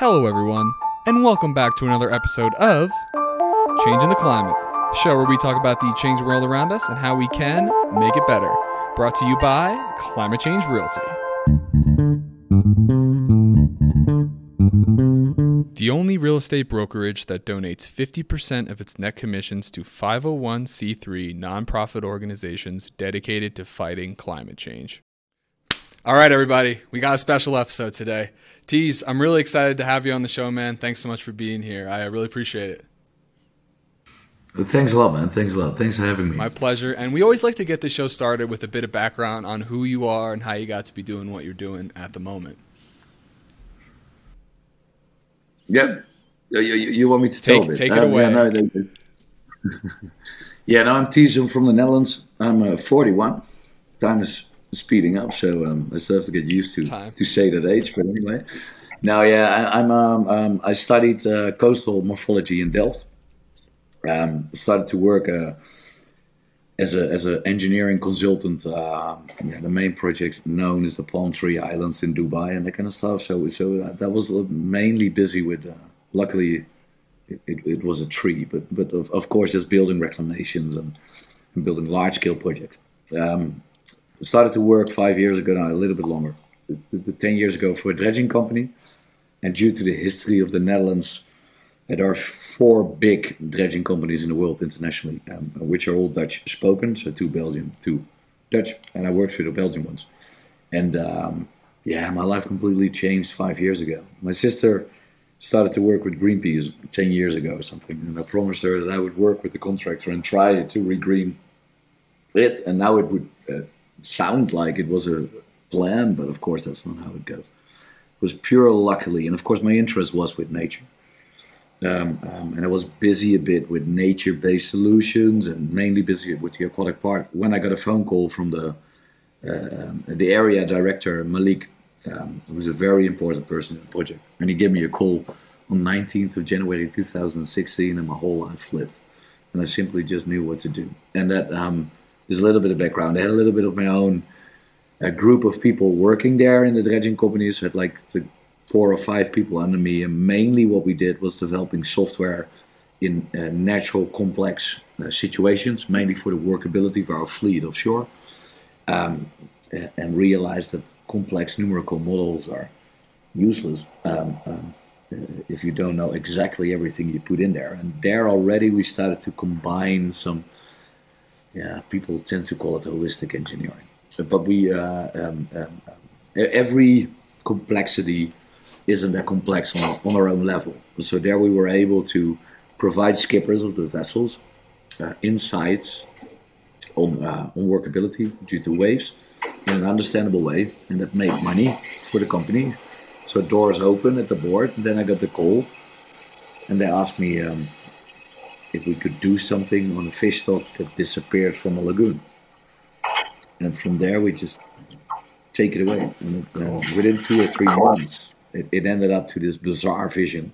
Hello, everyone, and welcome back to another episode of Changing the Climate, show where we talk about the changing world around us and how we can make it better. Brought to you by Climate Change Realty. The only real estate brokerage that donates 50% of its net commissions to 501c3 nonprofit organizations dedicated to fighting climate change. All right, everybody, we got a special episode today. Ties, I'm really excited to have you on the show, man. Thanks so much for being here. I really appreciate it. Thanks a lot, man. Thanks a lot. Thanks for having me. My pleasure. And we always like to get the show started with a bit of background on who you are and how you got to be doing what you're doing at the moment. Yeah. You, you, you want me to tell take, Take it um, away. Yeah, no, they, yeah, no, I'm Ties. I'm from the Netherlands. I'm uh, 41. Time is speeding up, so um, I still have to get used to Time. to say that age. But anyway, now yeah, I, am um, um, I studied uh, coastal morphology in Delft. Um, started to work uh, as a as an engineering consultant. Uh, yeah, the main project known as the Palm Tree Islands in Dubai and that kind of stuff. So so uh, that was mainly busy with. Uh, luckily, it, it, it, was a tree, but but of, of course, just building reclamations and, and building large scale projects. Um, started to work five years ago now, a little bit longer, ten years ago for a dredging company. And due to the history of the Netherlands, there are four big dredging companies in the world internationally, um, which are all Dutch spoken, so two Belgian, two Dutch, and I worked for the Belgian ones. And um, yeah, my life completely changed five years ago. My sister started to work with Greenpeace 10 years ago or something, and I promised her that I would work with the contractor and try to regreen it, and now it would uh, sound like it was a plan, but of course that's not how it goes. It was pure luckily, and of course my interest was with nature. Um, um, and I was busy a bit with nature-based solutions, and mainly busy with the aquatic part. When I got a phone call from the uh, the area director Malik, um, who was a very important person in the project, and he gave me a call on 19th of January 2016, and my whole life flipped, and I simply just knew what to do. And that um, there's a little bit of background. I had a little bit of my own a group of people working there in the dredging companies. had like the four or five people under me, and mainly what we did was developing software in uh, natural complex uh, situations, mainly for the workability of our fleet offshore, um, and realized that complex numerical models are useless um, um, if you don't know exactly everything you put in there. And there already we started to combine some yeah, people tend to call it holistic engineering. But we, uh, um, um, every complexity isn't that complex on, on our own level. So there we were able to provide skippers of the vessels uh, insights on, uh, on workability due to waves in an understandable way, and that made money for the company. So doors open at the board, and then I got the call, and they asked me, um, if we could do something on a fish stock that disappeared from a lagoon. And from there, we just take it away. And uh, within two or three months, it, it, ended up to this bizarre vision,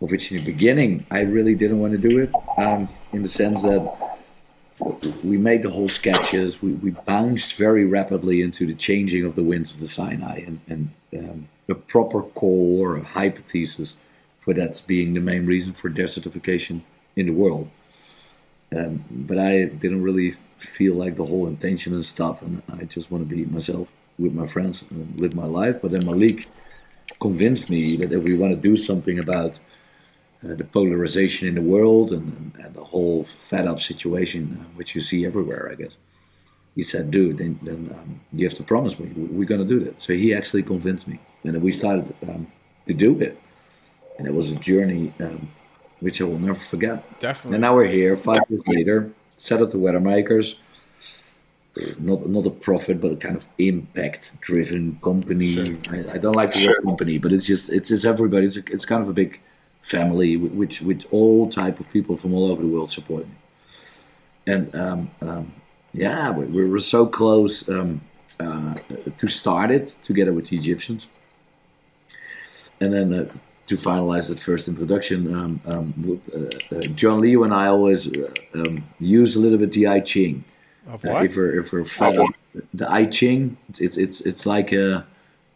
of which in the beginning I really didn't want to do it, um, in the sense that we made the whole sketches. We, we bounced very rapidly into the changing of the winds of the Sinai and, and um, a proper core, a hypothesis for that being the main reason for desertification in the world. Um, but I didn't really feel like the whole intention and stuff, and I just want to be myself with my friends and live my life. But then Malik convinced me that if we want to do something about uh, the polarization in the world and, and, the whole fed up situation, uh, which you see everywhere, I guess, he said, "Dude, then, then um, you have to promise me we're going to do that." So he actually convinced me, and we started um, to do it, and it was a journey um, which I will never forget. Definitely. And now we're here, five years later, set up the weather makers. Not not a profit, but a kind of impact-driven company. Sure. I, I, don't like the word company, but it's just it's, it's everybody. It's, a, it's kind of a big family, which with all type of people from all over the world support me. And um, um, yeah, we, we, were so close um, uh, to start it together with the Egyptians. And then uh, to finalize that first introduction, um, um, uh, uh, John Liu and I always uh, um, use a little bit the I Ching. Of what? if we're if we're following the I Ching, it's, it's it's it's like a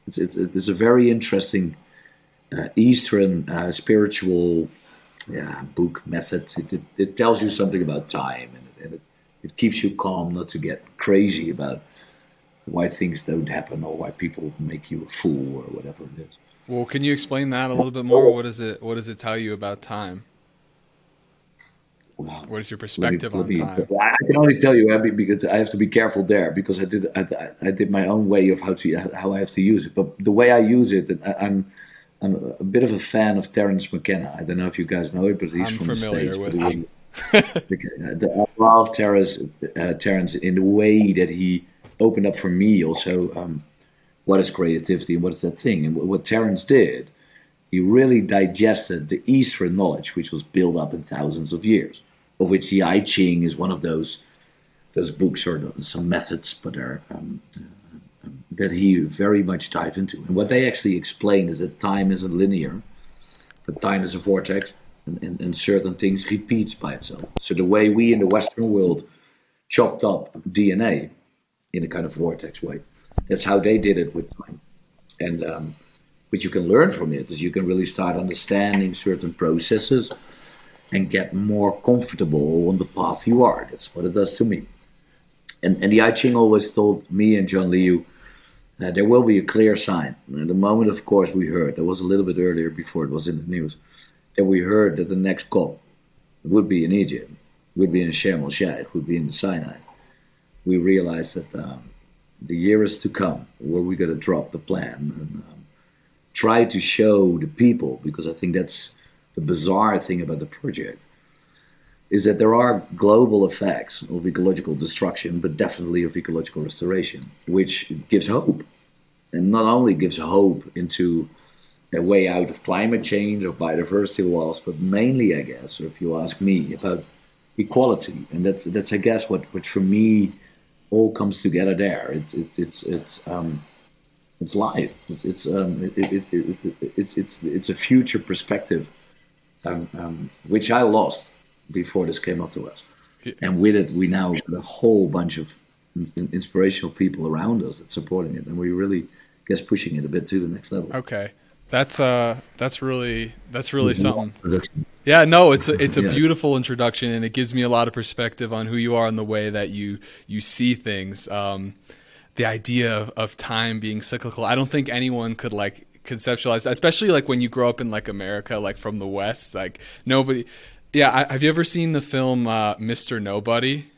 it's it's it's a very interesting uh, Eastern uh, spiritual yeah, book method. It, it, it, tells you something about time and, and it, it keeps you calm not to get crazy about why things don't happen or why people make you a fool or whatever it is. Well, can you explain that a little bit more? What does it What does it tell you about time? What is your perspective let me, let me, on time? I can only tell you because I have to be careful there because I did I, I, did my own way of how to how I have to use it. But the way I use it, I, I'm I'm a bit of a fan of Terence McKenna. I don't know if you guys know it, but he's I'm from the States. With him. the, I love Terence, uh, Terence in the way that he opened up for me also um, what is creativity and what is that thing. And what Terence did, he really digested the Eastern knowledge, which was built up in thousands of years, of which the I Ching is one of those those books or some methods, but are um, that he very much dived into. And what they actually explain is that time isn't linear, but time is a vortex, and, and, and, certain things repeats by itself. So the way we in the Western world chopped up DNA in a kind of vortex way, that's how they did it with time. And um, what you can learn from it is you can really start understanding certain processes and get more comfortable on the path you are. That's what it does to me. And, and the I Ching always told me and John Liu uh, there will be a clear sign. And the moment, of course, we heard, that was a little bit earlier before it was in the news, that we heard that the next COP would be in Egypt, would be in Sharm el Sheikh, would be in the Sinai. We realized that um, the year is to come where we're going to drop the plan and um, try to show the people, because I think that's the bizarre thing about the project, is that there are global effects of ecological destruction, but definitely of ecological restoration, which gives hope. And not only gives hope into a way out of climate change or biodiversity loss, but mainly, I guess, if you ask me, about equality. And that's, that's I guess, what, what for me all comes together there. It's, it's, it's, it's, um, it's life. It's, it's, um, it, it, it, it's, it's, it's a future perspective, um, um, which I lost before this came up to us. Yeah. And with it, we now got a whole bunch of inspirational people around us that's supporting it, and we really guess pushing it a bit to the next level. Okay, that's uh, that's really that's really something. Yeah, no, it's a, it's a yeah. beautiful introduction, and it gives me a lot of perspective on who you are and the way that you you see things. Um, the idea of, of time being cyclical, I don't think anyone could like conceptualize, especially like when you grow up in like America, like from the West, like nobody yeah, I, have you ever seen the film uh, Mr. Nobody?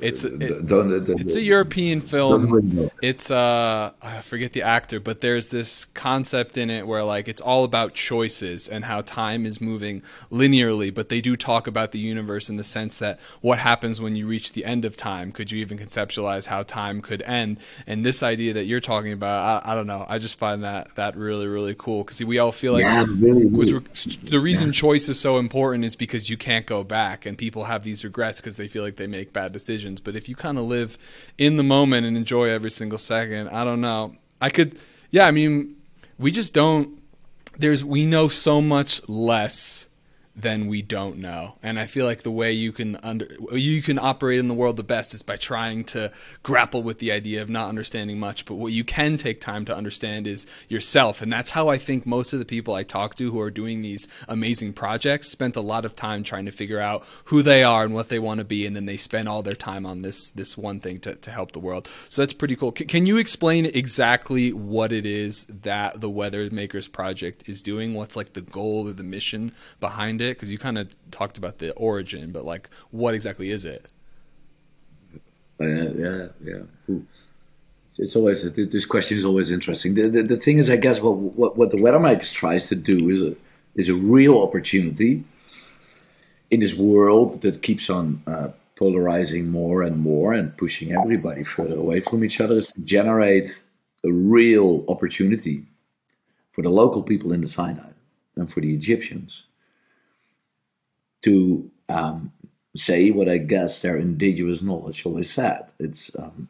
It's it, it's a European film. It's uh I forget the actor, but there's this concept in it where like it's all about choices and how time is moving linearly, but they do talk about the universe in the sense that what happens when you reach the end of time? Could you even conceptualize how time could end? And this idea that you're talking about, I, I don't know. I just find that that really really cool because we all feel like yeah, really, really. the reason yeah. choice is so important is because you can't go back, and people have these regrets because they feel like they make bad decisions. But if you kind of live in the moment and enjoy every single second, I don't know. I could, yeah, I mean, we just don't, there's, we know so much less than we don't know. And I feel like the way you can under you can operate in the world the best is by trying to grapple with the idea of not understanding much. But what you can take time to understand is yourself. And that's how I think most of the people I talk to who are doing these amazing projects spent a lot of time trying to figure out who they are and what they want to be, and then they spend all their time on this this one thing to, to help the world. So that's pretty cool. C- can you explain exactly what it is that the Weather Makers Project is doing? What's like the goal or the mission behind it? It? Because you kind of talked about the origin, but like, what exactly is it? Uh, yeah, yeah. It's always this question is always interesting. The, the, the thing is, I guess what what, what the Weathermakers tries to do is a is a real opportunity in this world that keeps on uh, polarizing more and more and pushing everybody further away from each other. Is to generate a real opportunity for the local people in the Sinai and for the Egyptians to um, say what I guess their indigenous knowledge always said. It's um,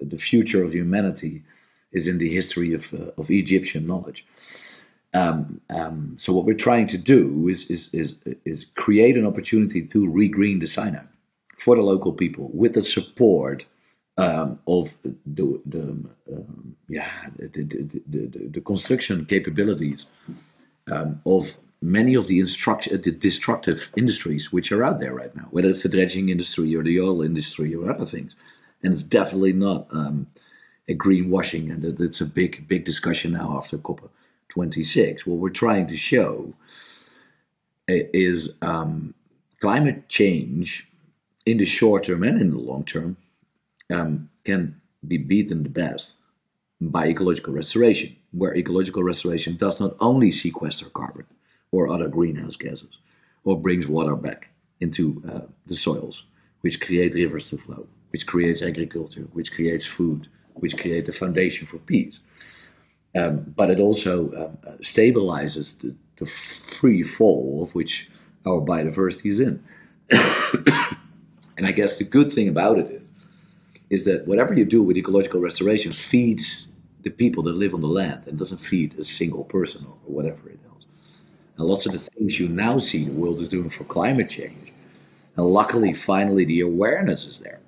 the future of humanity is in the history of, uh, of Egyptian knowledge. Um, um, so what we're trying to do is, is, is, is create an opportunity to regreen the Sinai for the local people with the support um, of the, the um, yeah the, the, the, the, construction capabilities um, of many of the, uh, the destructive industries which are out there right now, whether it's the dredging industry or the oil industry or other things. And it's definitely not um, a greenwashing, and it's a big, big discussion now after COP26. What we're trying to show is um, climate change in the short term and in the long term um, can be beaten the best by ecological restoration, where ecological restoration does not only sequester carbon or other greenhouse gases, or brings water back into uh, the soils, which create rivers to flow, which creates agriculture, which creates food, which create the foundation for peace. Um, but it also um, uh, stabilizes the, the, free fall of which our biodiversity is in. and I guess the good thing about it is, is that whatever you do with ecological restoration feeds the people that live on the land and doesn't feed a single person or whatever it is. And lots of the things you now see the world is doing for climate change. And luckily, finally, the awareness is there.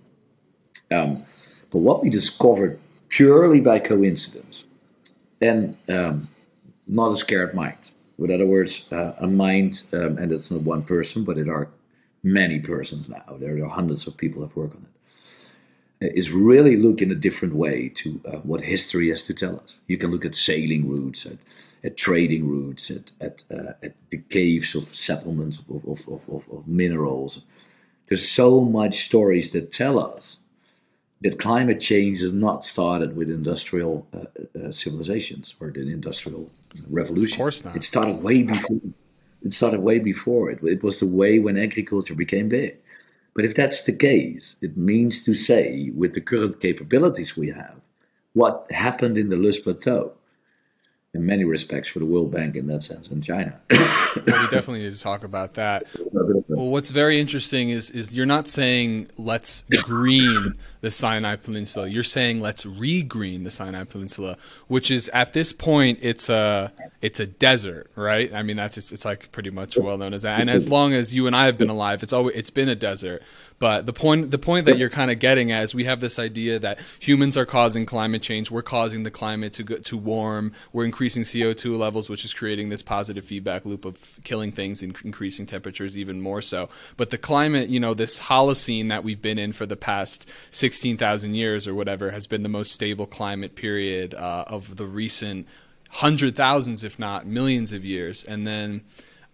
Um, but what we discovered purely by coincidence, and um, not a scared mind. With other words, uh, a mind, um, and it's not one person, but it are many persons now. There are hundreds of people that work on it. Uh, really look in a different way to uh, what history has to tell us. You can look at sailing routes, at, at trading routes, at at, uh, at the caves of settlements of, of, of, of, of minerals. There's so much stories that tell us that climate change has not started with industrial uh, uh, civilizations or the industrial revolution. Of course not. It started way before. It started way before it. It was the way when agriculture became big. But if that's the case, it means to say, with the current capabilities we have, what happened in the Loess Plateau in many respects for the World Bank in that sense in China. well, we definitely need to talk about that. Well, what's very interesting is is you're not saying let's green the Sinai Peninsula. You're saying let's regreen the Sinai Peninsula, which is at this point it's a it's a desert, right? I mean that's it's, it's like pretty much well known as that. And as long as you and I have been alive, it's always it's been a desert. But the point the point that you're kind of getting at is we have this idea that humans are causing climate change. We're causing the climate to go, to warm. We're increasing CO2 levels, which is creating this positive feedback loop of killing things and increasing temperatures even more so. But the climate, you know, this Holocene that we've been in for the past 16,000 years or whatever has been the most stable climate period uh, of the recent hundred thousands, if not millions of years. And then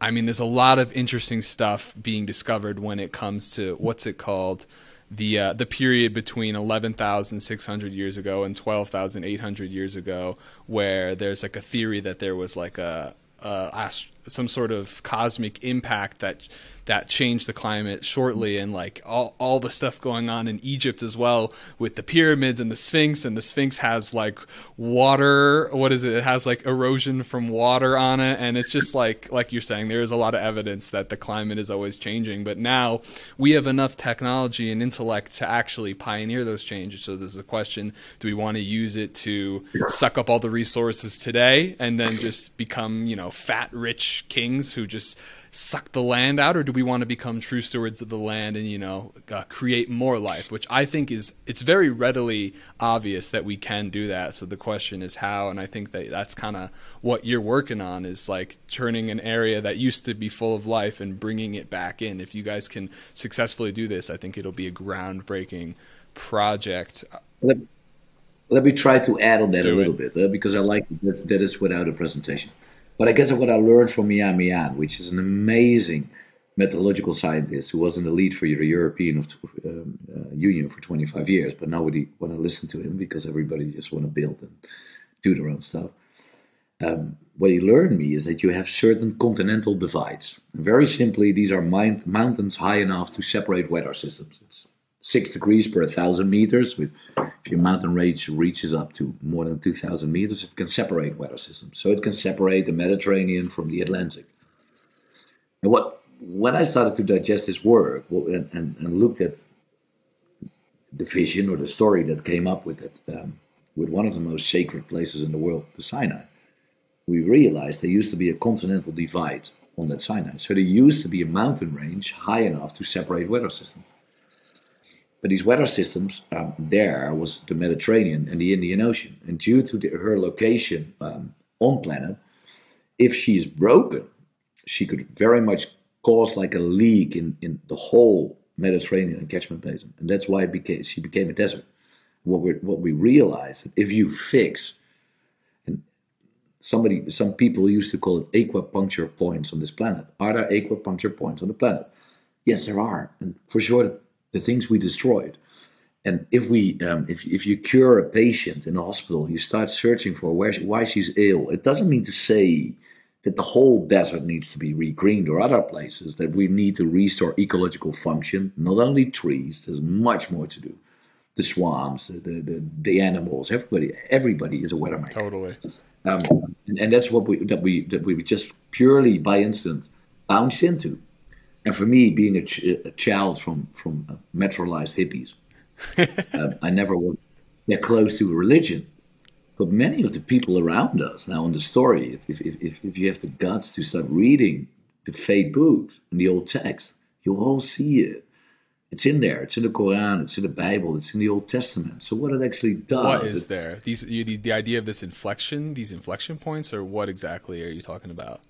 I mean, there's a lot of interesting stuff being discovered when it comes to what's it called, the uh, the period between 11,600 years ago and 12,800 years ago, where there's like a theory that there was like a, a some sort of cosmic impact that that changed the climate shortly and like all, all the stuff going on in Egypt as well with the pyramids and the Sphinx and the Sphinx has like water what is it? It has like erosion from water on it and it's just like like you're saying there is a lot of evidence that the climate is always changing but now we have enough technology and intellect to actually pioneer those changes. So there's a question do we want to use it to suck up all the resources today and then just become you know fat rich kings who just suck the land out, or do we want to become true stewards of the land and you know uh, create more life? Which I think is it's very readily obvious that we can do that. So the question is how, and I think that that's kind of what you're working on is like turning an area that used to be full of life and bringing it back in. If you guys can successfully do this, I think it'll be a groundbreaking project. Let, let me try to add on that do a little it. bit uh, because I like that, that is without a presentation. But I guess what I learned from Millán Millán, which is an amazing metallurgical scientist who was in the lead for the European um, uh, Union for 25 years, but nobody want to listen to him because everybody just want to build and do their own stuff. Um, what he learned me is that you have certain continental divides. very simply, these are mountains high enough to separate weather systems. It's six degrees per thousand meters. With, if your mountain range reaches up to more than 2,000 meters, it can separate weather systems. So it can separate the Mediterranean from the Atlantic. And what when I started to digest this work and, and, and looked at the vision or the story that came up with it, um, with one of the most sacred places in the world, the Sinai, we realized there used to be a continental divide on that Sinai. So there used to be a mountain range high enough to separate weather systems. But these weather systems um, there was the Mediterranean and the Indian Ocean. And due to the, her location um, on planet, if she is broken, she could very much cause like a leak in, in the whole Mediterranean catchment basin. And that's why became, she became a desert. What we what we realized that if you fix and somebody some people used to call it acupuncture points on this planet. Are there acupuncture points on the planet? Yes, there are. And for sure the things we destroyed. And if we, um, if if you cure a patient in a hospital, you start searching for where why she's ill. It doesn't mean to say that the whole desert needs to be regreened or other places. That we need to restore ecological function. Not only trees. There's much more to do. The swamps, the the, the animals, everybody, everybody is a weatherman. Totally. Um, and, and that's what we that we that we just purely by instinct bounced into. And for me, being a, ch- a child from from uh, metrolized hippies, uh, I never was that close to a religion. But many of the people around us now in the story, if, if, if, if you have the guts to start reading the faith books and the old text, you'll all see it. It's in there. It's in the Quran. It's in the Bible. It's in the Old Testament. So what it actually does? What is there? These the, the idea of this inflection, these inflection points, or what exactly are you talking about?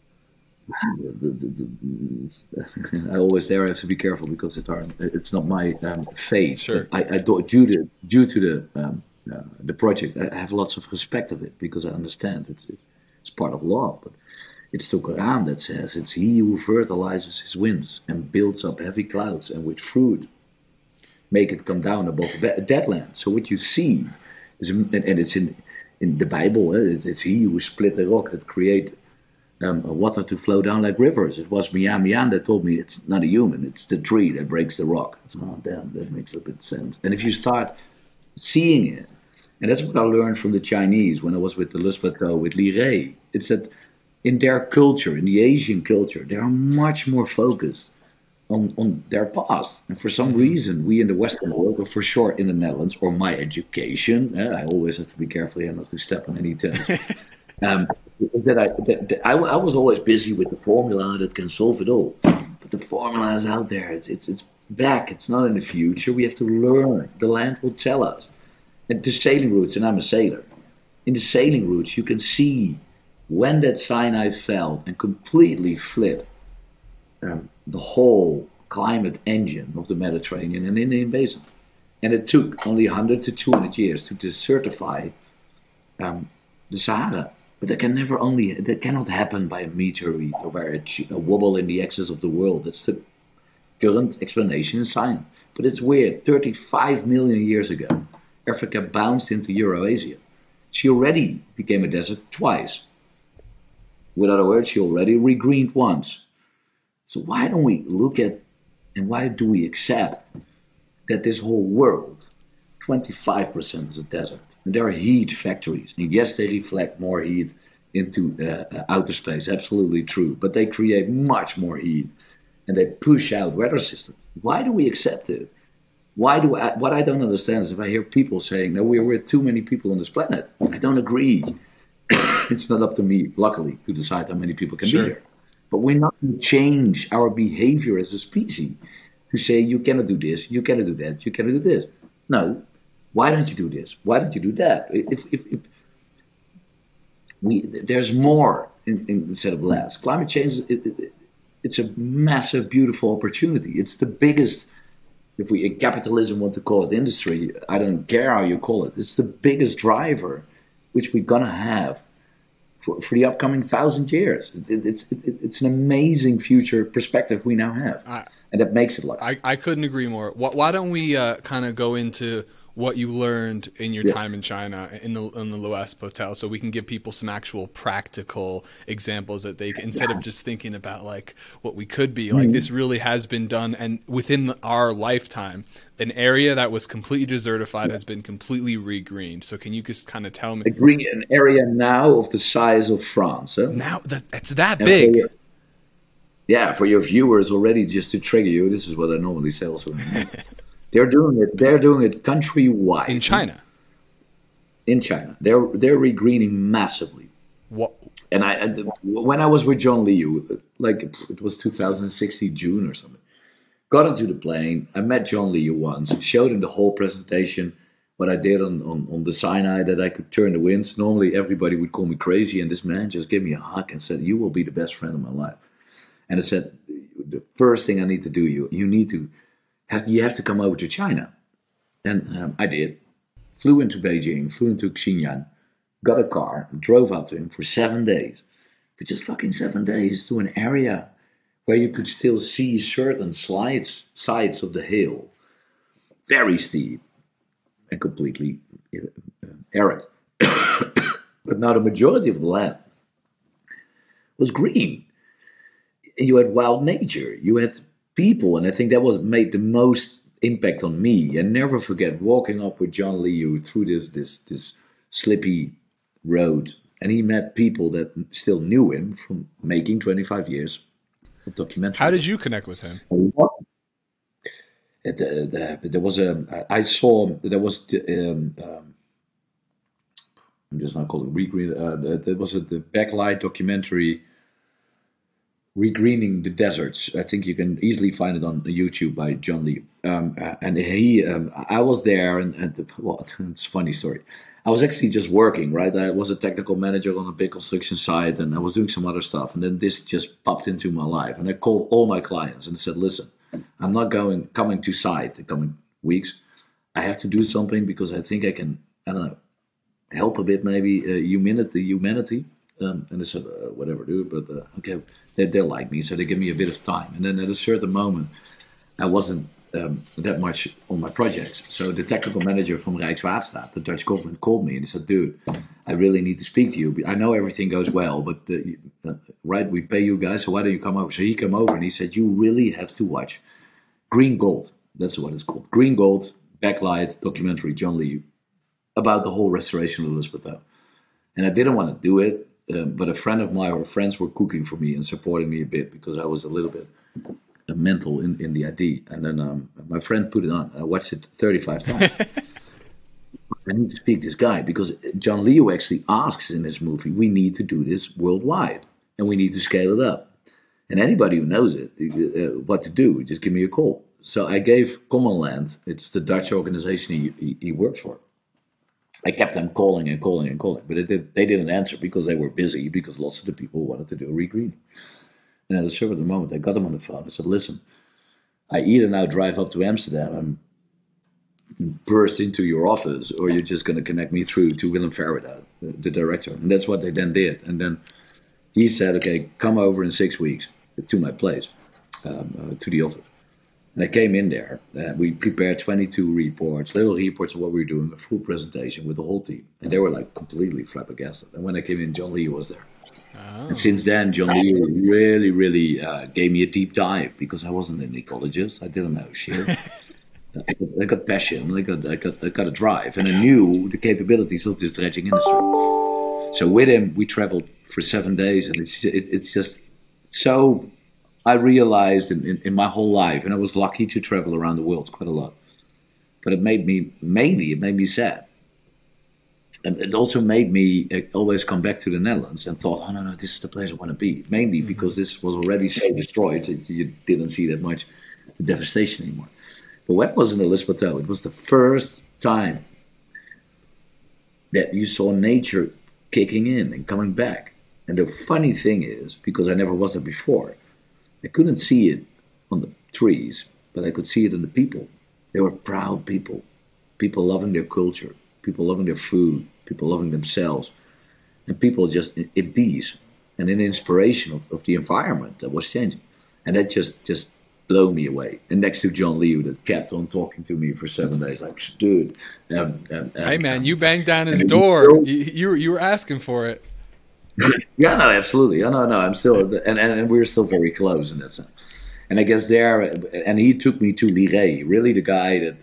I always there I have to be careful because it are, it's not my um, fate. Sure. I, I do, due to due to the um, uh, the project, I have lots of respect of it because I understand it's it's part of law. But it's the Quran that says it's He who fertilizes His winds and builds up heavy clouds, and with fruit make it come down above dead land. So what you see is, and it's in in the Bible, eh, it's He who split the rock that create um, water to flow down like rivers. It was Millán Millán that told me it's not a human, it's the tree that breaks the rock. So, oh, damn, that makes a bit sense. And if you start seeing it, and that's what I learned from the Chinese when I was with the Loess Plateau with Li Rei, it's that in their culture, in the Asian culture, they are much more focused on, on their past. And for some mm-hmm. reason, we in the Western world, or for sure in the Netherlands, or my education, eh, I always have to be careful here not to step on any toes. um, that I, that, that I, I, was always busy with the formula that can solve it all. But the formula is out there. It's, it's, it's back. It's not in the future. We have to learn. The land will tell us. And the sailing routes, and I'm a sailor. In the sailing routes, you can see when that Sinai fell and completely flipped um, the whole climate engine of the Mediterranean and Indian Basin. And it took only 100 to 200 years to desertify um, the Sahara but that can never only that cannot happen by a meteorite or by a, a wobble in the axis of the world. That's the current explanation in science. But it's weird. 35 million years ago, Africa bounced into Eurasia. She already became a desert twice. With other words, she already regreened once. So why don't we look at and why do we accept that this whole world, 25% is a desert? And there are heat factories. And yes, they reflect more heat into uh, uh, outer space, absolutely true. But they create much more heat and they push out weather systems. Why do we accept it? Why do I, what I don't understand is if I hear people saying that we're with too many people on this planet, I don't agree. it's not up to me, luckily, to decide how many people can sure. be here. But we're not going to change our behavior as a species to say you cannot do this, you cannot do that, you cannot do this. No, why don't you do this? Why don't you do that? If, if, if we, there's more in, in, instead of less. Climate change, it, it, it's a massive, beautiful opportunity. It's the biggest, if we in capitalism want to call it industry, I don't care how you call it. It's the biggest driver which we're gonna have for, for the upcoming thousand years. It, it's it's an amazing future perspective we now have, I, and that makes it like I, I couldn't agree more. Why, why don't we uh, kind of go into what you learned in your yeah. time in China in the in the Loess Plateau, so we can give people some actual practical examples that they instead yeah. of just thinking about like what we could be. Like mm-hmm. this really has been done, and within our lifetime, an area that was completely desertified yeah. has been completely regreened. So can you just kind of tell me? A green an area now of the size of France. Huh? Now that it's that and big. For, yeah, for your viewers already, just to trigger you, this is what I normally say also. They're doing it. They're doing it countrywide in China. In China, they're they're regreening massively. What? And I, when I was with John Liu, like it was 2016 June or something, got into the plane. I met John Liu once, showed him the whole presentation, what I did on, on, on the Sinai that I could turn the winds. Normally, everybody would call me crazy, and this man just gave me a hug and said, You will be the best friend of my life. And I said, The first thing I need to do, you, you need to have, you have to come over to China. And um, I did. Flew into Beijing, flew into Xinjiang, got a car, drove up to him for seven days. For just fucking seven days to an area where you could still see certain slides, sides of the hill. Very steep and completely uh, arid. but now the majority of the land was green. And you had wild nature, you had people, and I think that was made the most impact on me. And never forget walking up with John Liu through this this this slippy road, and he met people that still knew him from making 25 years of documentary. How did you connect with him? it, uh, there was a I saw there was um, um, I'm just not calling it. Uh, there was a the backlight documentary regreening the deserts. I think you can easily find it on YouTube by John Liu. Um, uh, and he, um, I was there, and, and the, well, it's funny story. I was actually just working, right? I was a technical manager on a big construction site, and I was doing some other stuff. And then this just popped into my life, and I called all my clients and said, "Listen, I'm not going coming to site the coming weeks. I have to do something because I think I can. I don't know, help a bit, maybe uh, humanity. Humanity." Um, and they said, uh, "Whatever, dude." But uh, okay, they, they like me, so they give me a bit of time. And then at a certain moment, I wasn't um, that much on my projects. So the technical manager from Rijkswaterstaat, the Dutch government, called me and he said, "Dude, I really need to speak to you. I know everything goes well, but the, uh, right, we pay you guys, so why don't you come over?" So he came over and he said, "You really have to watch Green Gold. That's what it's called. Green Gold backlight documentary, John Liu, about the whole restoration of Elizabeth And I didn't want to do it, um, but a friend of mine or friends were cooking for me and supporting me a bit because I was a little bit mental in, in the ID. And then um, my friend put it on. I watched it 35 times. I need to speak to this guy because John Liu actually asks in this movie, we need to do this worldwide and we need to scale it up. And anybody who knows it, uh, what to do, just give me a call. So I gave Commonland, it's the Dutch organization he, he, he works for. I kept them calling and calling and calling, but did, they didn't answer because they were busy, because lots of the people wanted to do a regreening. And at a certain moment, I got them on the phone. I said, listen, I either now drive up to Amsterdam and burst into your office, or you're just going to connect me through to Willem Ferwerda, the, the director. And that's what they then did. And then he said, okay, come over in six weeks to my place, um, uh, to the office. And I came in there. Uh, we prepared 22 reports, little reports of what we were doing, a full presentation with the whole team. And they were like completely flabbergasted. And when I came in, John Liu was there. Oh. And since then, John Liu really, really uh, gave me a deep dive because I wasn't an ecologist. I didn't know shit. I, got, I got passion, I got, I, got, I got a drive, and I knew the capabilities of this dredging industry. So with him, we traveled for seven days, and it's, it, it's just so. I realized in, in, in my whole life, and I was lucky to travel around the world quite a lot, but it made me, mainly, it made me sad and it also made me uh, always come back to the Netherlands and thought, oh no, no, this is the place I want to be. Mainly mm-hmm. because this was already so destroyed that you didn't see that much devastation anymore. But when I was in the Elizabeth, it was the first time that you saw nature kicking in and coming back. And the funny thing is, because I never was there before, I couldn't see it on the trees, but I could see it in the people. They were proud people, people loving their culture, people loving their food, people loving themselves, and people just in peace and in inspiration of, of the environment that was changing. And that just just blew me away. And next to John Liu that kept on talking to me for seven days, like, dude. Um, um, hey man, you banged down his door. You, you, you were asking for it. Yeah, no, absolutely. Yeah, no, no, I'm still, and, and, and we're still very close in that sense. And I guess there, and he took me to Liré, really the guy that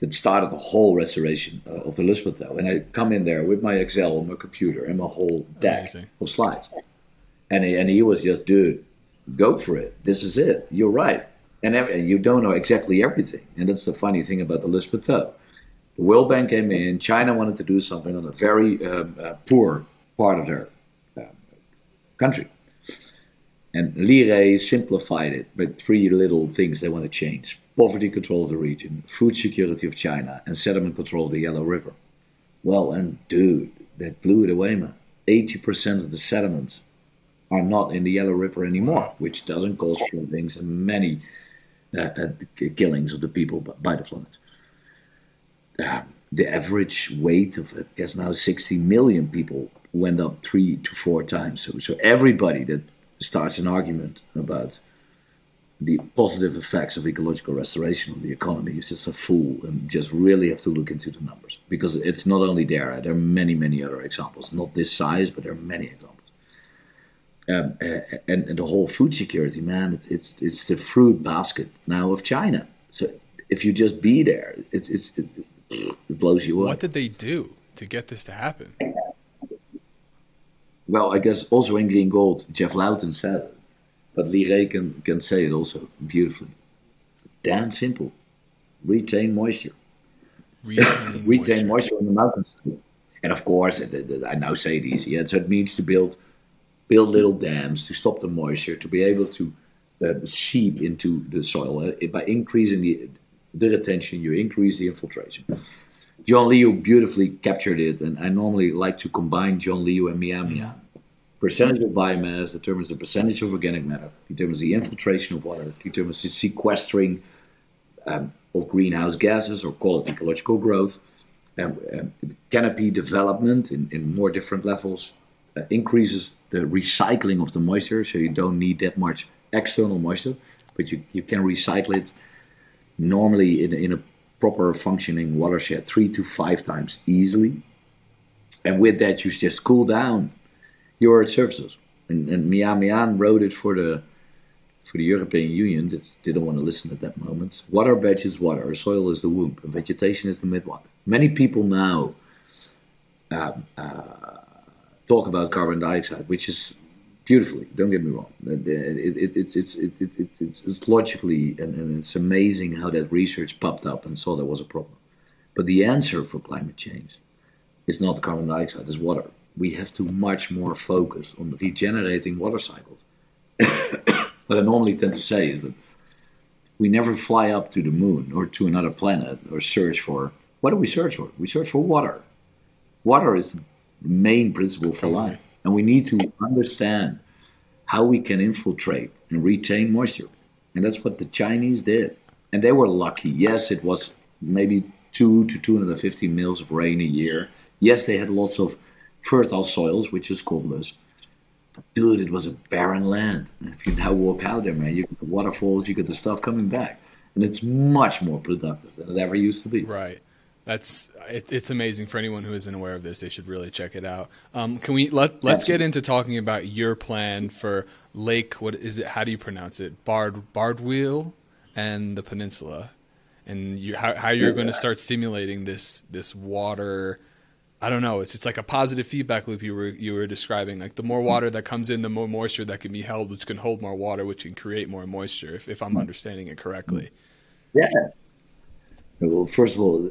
that started the whole restoration of the Loess Plateau. And I come in there with my Excel on my computer and my whole deck Amazing. of slides. And he, and he was just, dude, go for it. This is it. You're right. And, and you don't know exactly everything. And that's the funny thing about the Loess Plateau. The World Bank came in. China wanted to do something on a very um, uh, poor part of their country. And Lire simplified it with three little things they want to change poverty control of the region, food security of China, and sediment control of the Yellow River. Well, and dude, that blew it away, man. 80% of the sediments are not in the Yellow River anymore, which doesn't cause floodings and many uh, uh, killings of the people by the flood. Uh, the average weight of, I guess now 60 million people went up three to four times. So, so everybody that starts an argument about the positive effects of ecological restoration on the economy is just a fool and just really have to look into the numbers because it's not only there, there are many, many other examples. Not this size, but there are many examples. Um, and, and, the whole food security, man, it's, it's, it's the fruit basket now of China. So if you just be there, it's, it's, it, it blows you up. What did they do to get this to happen? Well, I guess also in Green Gold, Geoff Lawton said it, but Lee Ray can, can say it also beautifully. It's damn simple. Retain moisture. Retain, Retain moisture. moisture in the mountains. And of course, I now say it easy. And so it means to build build little dams to stop the moisture, to be able to uh, seep into the soil. Uh, by increasing the, the retention, you increase the infiltration. John Liu beautifully captured it, and I normally like to combine John Liu and Millán Millán. Percentage of biomass determines the percentage of organic matter, determines the infiltration of water, determines the sequestering um, of greenhouse gases, or call it ecological growth, um, um, canopy development in, in more different levels, uh, increases the recycling of the moisture, so you don't need that much external moisture, but you, you can recycle it normally in, in a proper functioning watershed three to five times easily. And with that, you just cool down your surfaces. And, and Millán Millán wrote it for the for the European Union that didn't want to listen at that moment. Water bed is water, soil is the womb, and vegetation is the midwife. Many people now uh, uh, talk about carbon dioxide, which is beautifully. Don't get me wrong. Uh, it, it, it's, it's, it, it's, it's logically and, and it's amazing how that research popped up and saw there was a problem. But the answer for climate change is not carbon dioxide, it's water. We have to much more focus on regenerating water cycles. what I normally tend to say is that we never fly up to the moon or to another planet or search for what do we search for? We search for water. Water is the main principle for life. And we need to understand how we can infiltrate and retain moisture. And that's what the Chinese did. And they were lucky. Yes, it was maybe two to 250 mils of rain a year. Yes, they had lots of fertile soils, which is. But dude, it was a barren land. And if you now walk out there, man, you get the waterfalls, you get the stuff coming back. And it's much more productive than it ever used to be. Right that's it, it's amazing for anyone who isn't aware of this. They should really check it out. Um, can we let let's get into talking about your plan for Lake? What is it? How do you pronounce it? Bard Bardwell and the peninsula, and you, how how you're going to start stimulating this this water. I don't know. It's it's like a positive feedback loop you were you were describing. Like the more water that comes in, the more moisture that can be held, which can hold more water, which can create more moisture. If if I'm understanding it correctly. Yeah. Well, first of all,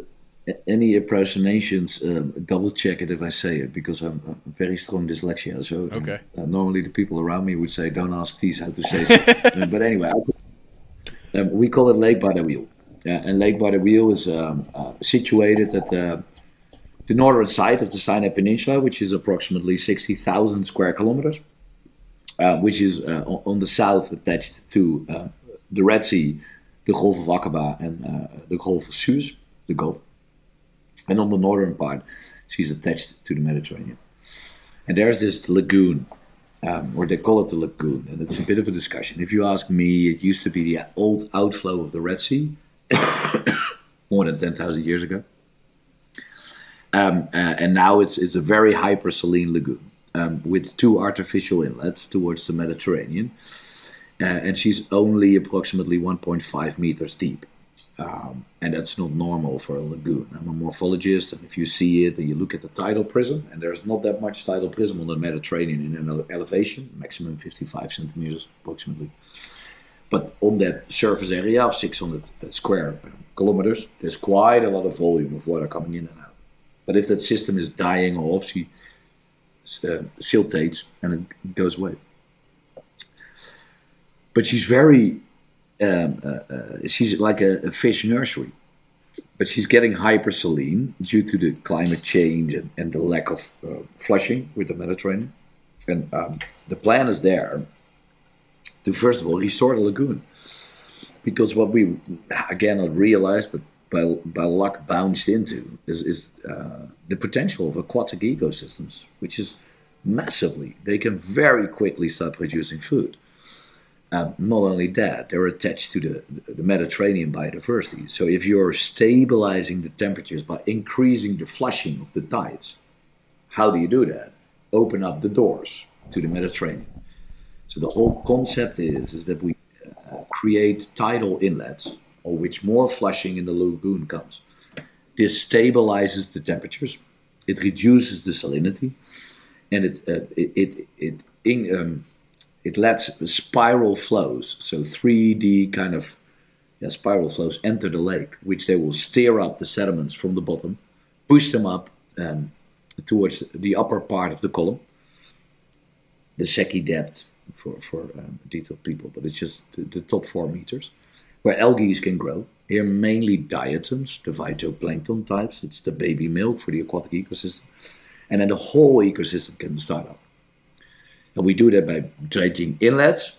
any impersonations, um, double check it if I say it because I'm, I'm very strong dyslexia. So um, okay. uh, normally the people around me would say, "Don't ask Ties how to say." something. but anyway, um, we call it Lake Bardawil, and Lake Bardawil is um, uh, situated at the, the northern side of the Sinai Peninsula, which is approximately sixty thousand square kilometers, uh, which is uh, on the south attached to uh, the Red Sea, the Gulf of Aqaba, and uh, the Gulf of Suez, the Gulf and on the northern part, she's attached to the Mediterranean. And there's this lagoon, um, or they call it the lagoon, and it's a bit of a discussion. If you ask me, it used to be the old outflow of the Red Sea, more than 10,000 years ago. Um, uh, and now it's, it's a very hypersaline lagoon um, with two artificial inlets towards the Mediterranean. Uh, and she's only approximately 1.5 meters deep. Um, and that's not normal for a lagoon. I'm a morphologist, and if you see it and you look at the tidal prism, and there's not that much tidal prism on the Mediterranean in an elevation, maximum 55 centimeters approximately. But on that surface area of 600 square kilometers, there's quite a lot of volume of water coming in and out. But if that system is dying off, she uh, siltates and it goes away. but she's very, um, uh, uh, she's like a, a, fish nursery. But she's getting hypersaline due to the climate change and, and the lack of uh, flushing with the Mediterranean. And um, the plan is there to, first of all, restore the lagoon. Because what we, again, realized, but by, by luck bounced into is, is uh, the potential of aquatic ecosystems, which is massively. They can very quickly start producing food. Um, not only that, they're attached to the, the Mediterranean biodiversity. So if you're stabilizing the temperatures by increasing the flushing of the tides, how do you do that? Open up the doors to the Mediterranean. So the whole concept is, is that we uh, create tidal inlets on which more flushing in the lagoon comes. This stabilizes the temperatures, it reduces the salinity, and it uh, it it it, in, um, it lets spiral flows, so 3D kind of yeah, spiral flows enter the lake, which they will steer up the sediments from the bottom, push them up um, towards the upper part of the column, the Secchi depth for for um, detailed people, but it's just the, the top four meters where algae can grow. Here, mainly diatoms, the phytoplankton types. It's the baby milk for the aquatic ecosystem. And then the whole ecosystem can start up. And we do that by dredging inlets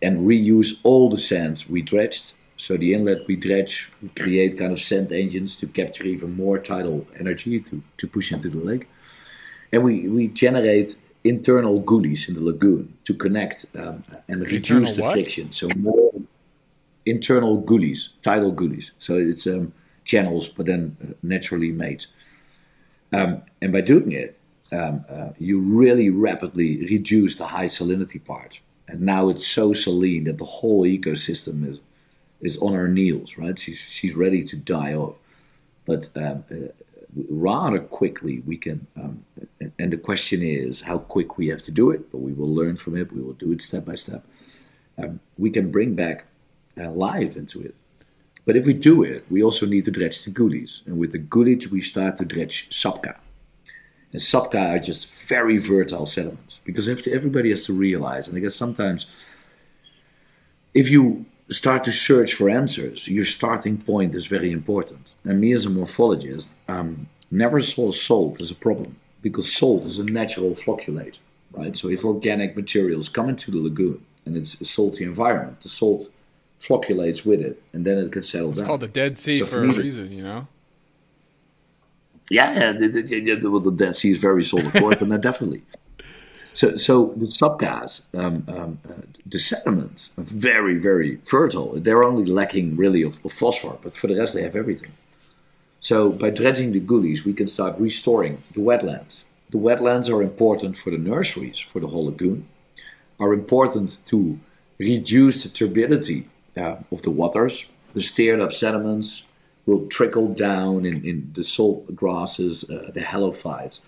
and reuse all the sands we dredged. So the inlet we dredge, we create kind of sand engines to capture even more tidal energy to, to push into the lake. And we, we generate internal gullies in the lagoon to connect um, and reduce the friction. So more internal gullies, tidal gullies. So it's um, channels, but then uh, naturally made. Um, and by doing it, um, uh, you really rapidly reduce the high salinity part. And now it's so saline that the whole ecosystem is is on her knees, right? She's she's ready to die off. But um, uh, rather quickly we can. Um, and the question is how quick we have to do it. But we will learn from it. We will do it step by step. Um, we can bring back uh, life into it. But if we do it, we also need to dredge the gullies. And with the gullies, we start to dredge sabkha. And sabkha are just very fertile sediments. Because everybody has to realize, and I guess sometimes if you start to search for answers, your starting point is very important. And me as a morphologist, um, never saw salt as a problem because salt is a natural flocculate, right? So if organic materials come into the lagoon and it's a salty environment, the salt flocculates with it, and then it can settle it's down. It's called the Dead Sea so for, for a reason, you know. Yeah, yeah, the, well, the Dead Sea is very salt, of course, but not definitely. So, so the sabkhas, um, um, uh, the sediments are very, very fertile. They're only lacking really of, of, phosphor, but for the rest, they have everything. So, by dredging the gullies, we can start restoring the wetlands. The wetlands are important for the nurseries, for the whole lagoon, are important to reduce the turbidity uh, of the waters. The stirred up sediments will trickle down in, in the salt grasses, uh, the halophytes,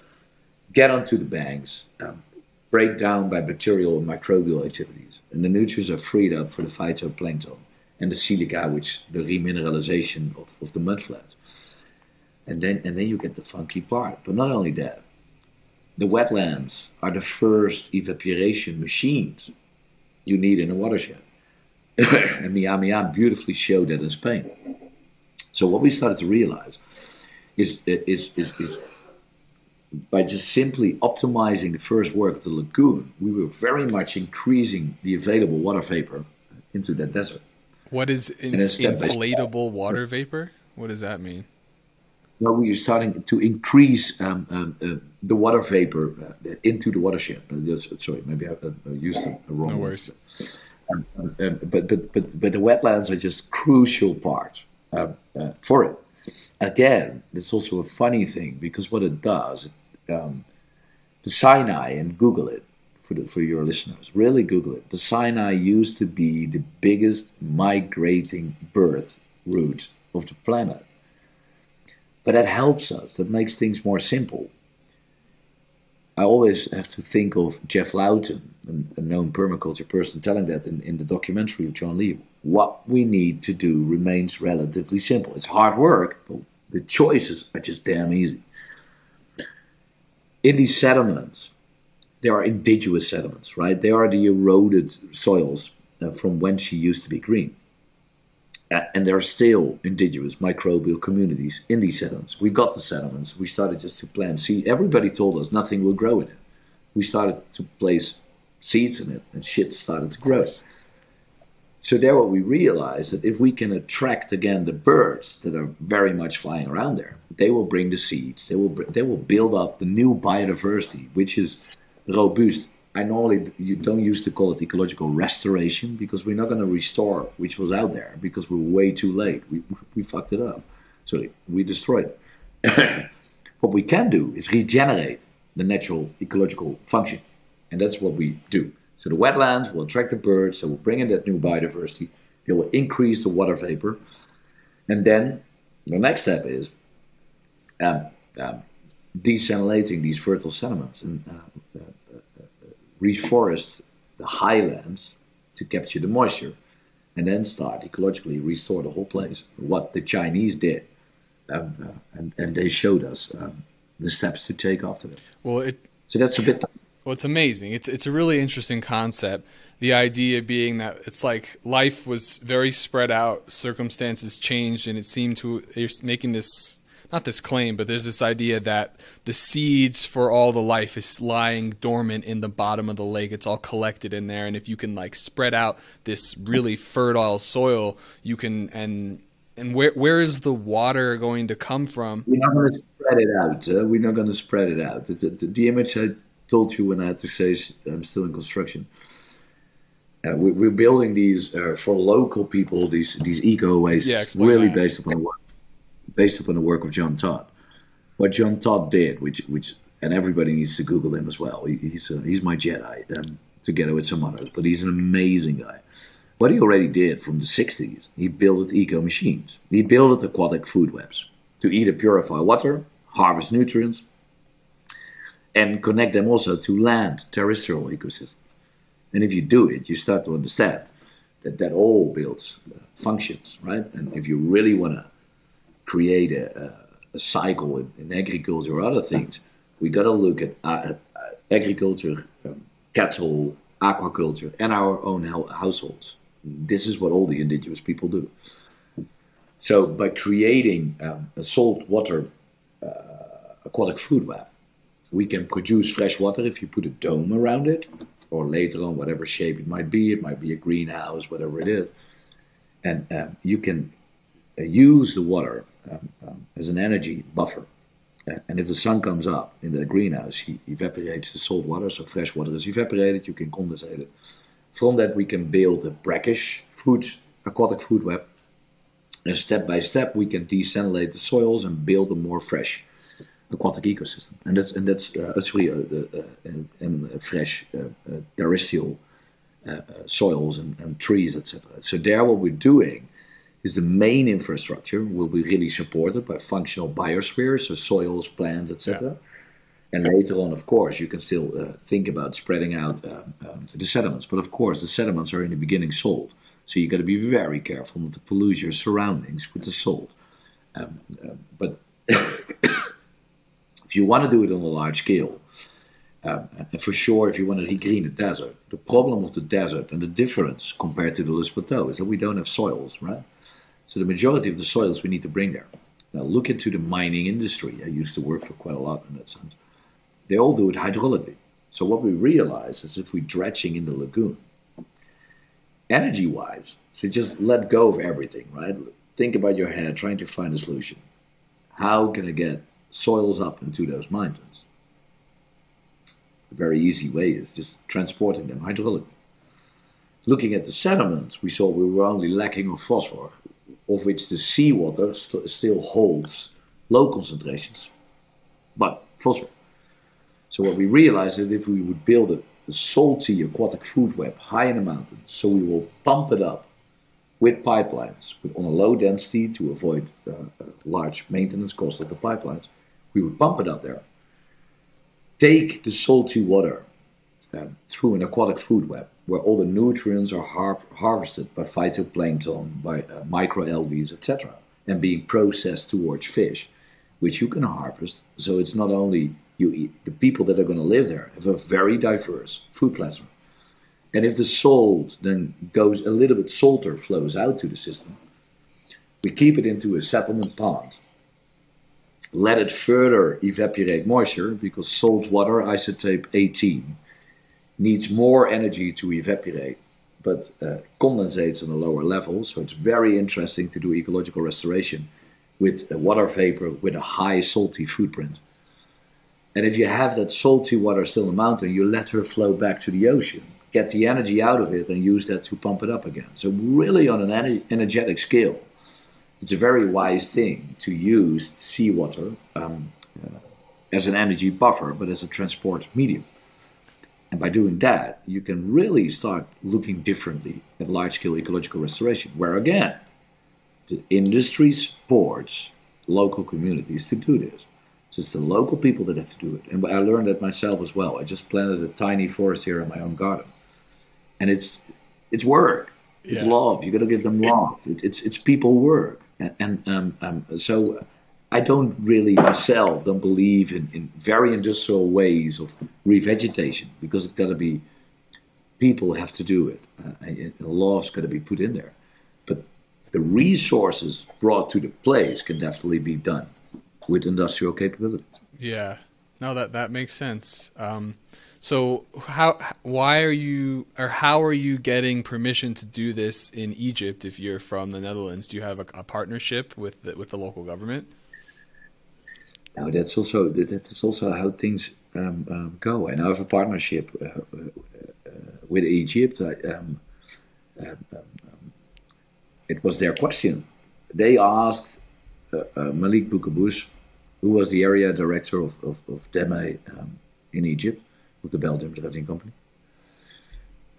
get onto the banks, um, break down by bacterial and microbial activities, and the nutrients are freed up for the phytoplankton and the silica, which the remineralization of, of the mudflats. And then, and then you get the funky part. But not only that, the wetlands are the first evaporation machines you need in a watershed. and Millán beautifully showed that in Spain. So what we started to realize is, is, is, is by just simply optimizing the first work of the lagoon, we were very much increasing the available water vapor into that desert. What is in, inflatable water vapor? What does that mean? Well, we are starting to increase um, um, uh, the water vapor uh, into the watershed. Uh, sorry, maybe I, I used the wrong no words. Word. Um, um, um, but, but, but, but the wetlands are just crucial part uh, uh, for it. Again, it's also a funny thing because what it does, um, the Sinai, and Google it for, the, for your listeners, really Google it. The Sinai used to be the biggest migrating birth route of the planet. But that helps us, that makes things more simple. I always have to think of Geoff Lawton, a known permaculture person, telling that in, in the documentary of John Liu. What we need to do remains relatively simple. It's hard work, but the choices are just damn easy. In these settlements, there are indigenous settlements, right? They are the eroded soils uh, from when she used to be green. And there are still indigenous microbial communities in these settlements. We got the settlements. We started just to plant seed. Everybody told us nothing will grow in it. We started to place seeds in it, and shit started to grow. So there, what we realized that if we can attract again the birds that are very much flying around there, they will bring the seeds. They will they will build up the new biodiversity, which is robust. I normally you don't use to call it ecological restoration because we're not going to restore which was out there because we're way too late. We we fucked it up, so we destroyed it. what we can do is regenerate the natural ecological function, and that's what we do. So the wetlands will attract the birds, they will bring in that new biodiversity, they will increase the water vapor. And then the next step is um, um, desalinating these fertile sediments and uh, reforest the highlands to capture the moisture and then start ecologically restore the whole place. What the Chinese did. Um, uh, and, and they showed us um, the steps to take after that. Well, it, so that's a bit well, it's amazing. It's it's a really interesting concept. The idea being that it's like life was very spread out, circumstances changed, and it seemed to they're making this not this claim, but there's this idea that the seeds for all the life is lying dormant in the bottom of the lake. It's all collected in there, and if you can like spread out this really fertile soil, you can and and where where is the water going to come from? We're not going to spread it out. Uh, we're not going to spread it out. The, the, the image I told you when I had to say I'm still in construction. Uh, we, are building these uh, for local people. These these eco oases, yeah, really that. based upon work, based upon the work of John Todd. What John Todd did, which which and everybody needs to Google him as well. He, he's a, he's my Jedi, um, together with some others. But he's an amazing guy. What he already did from the 60s, he built eco machines. He built aquatic food webs to either purify water, harvest nutrients, and connect them also to land, terrestrial ecosystems. And if you do it, you start to understand that that all builds uh, functions, right? And if you really want to create a, a, cycle in, in, agriculture or other things, we got to look at, uh, at uh, agriculture, um, cattle, aquaculture, and our own households. This is what all the indigenous people do. So by creating um, a salt water uh, aquatic food web, we can produce fresh water if you put a dome around it, or later on, whatever shape it might be. It might be a greenhouse, whatever it is. And um, you can use the water um, um, as an energy buffer. Uh, and if the sun comes up in the greenhouse, he evaporates the salt water, so fresh water is evaporated, you can condensate it. From that, we can build a brackish food, aquatic food web. And step by step, we can desalinate the soils and build a more fresh aquatic ecosystem. And that's and that's uh, sorry, uh, and, fresh uh, terrestrial soils and, and trees, etc. So there, what we're doing is the main infrastructure will be really supported by functional biospheres, so soils, plants, etc. Yeah. And later on, of course, you can still uh, think about spreading out uh, um, the sediments. But of course, the sediments are in the beginning salt. So you've got to be very careful not to pollute your surroundings with the salt. Um, uh, but if you want to do it on a large scale, um, and for sure, if you want to regreen a desert, the problem of the desert and the difference compared to the Plateau is that we don't have soils, right? So the majority of the soils we need to bring there. Now look into the mining industry. I used to work for quite a lot in that sense. They all do it hydraulically. So what we realize is if we're dredging in the lagoon, energy-wise, so just let go of everything, right? Think about your head, trying to find a solution. How can I get soils up into those mountains. A very easy way is just transporting them hydraulically. Looking at the sediments, we saw we were only lacking of phosphor, of which the seawater st still holds low concentrations, but phosphor. So what we realized is that if we would build a, a salty aquatic food web high in the mountains, so we will pump it up with pipelines on a low density to avoid uh, large maintenance costs of the pipelines, we would pump it up there, take the salty water um, through an aquatic food web where all the nutrients are har harvested by phytoplankton, by uh, microalgae, etc., and being processed towards fish, which you can harvest. So it's not only you eat, the people that are going to live there have a very diverse food platter. And if the salt then goes a little bit salter flows out to the system, we keep it into a settlement pond. Let it further evaporate moisture because salt water, isotope 18, needs more energy to evaporate but uh, condensates on a lower level. So it's very interesting to do ecological restoration with water vapor with a high salty footprint. And if you have that salty water still in the mountain, you let her flow back to the ocean, get the energy out of it, and use that to pump it up again. So, really, on an energetic scale, it's a very wise thing to use seawater um, uh, as an energy buffer, but as a transport medium. And by doing that, you can really start looking differently at large scale ecological restoration, where again, the industry supports local communities to do this. So it's the local people that have to do it. And I learned that myself as well. I just planted a tiny forest here in my own garden. And it's it's work. It's yeah. love. You got to give them love. It, it's it's people work. And, and um, um, so I don't really myself don't believe in, in very industrial ways of revegetation because it's got to be people have to do it. Uh, law's got to be put in there, but the resources brought to the place can definitely be done with industrial capability. Yeah, no, that that makes sense. Um, so how why are you or how are you getting permission to do this in Egypt if you're from the Netherlands? Do you have a, a partnership with the, with the local government? Now that's also that's also how things um, um, go. And I have a partnership uh, uh, with Egypt. I, um, um, um, it was their question. They asked uh, uh Malik Boukabous, who was the area director of, of, of DEME um, in Egypt, of the Belgium Dredging Company.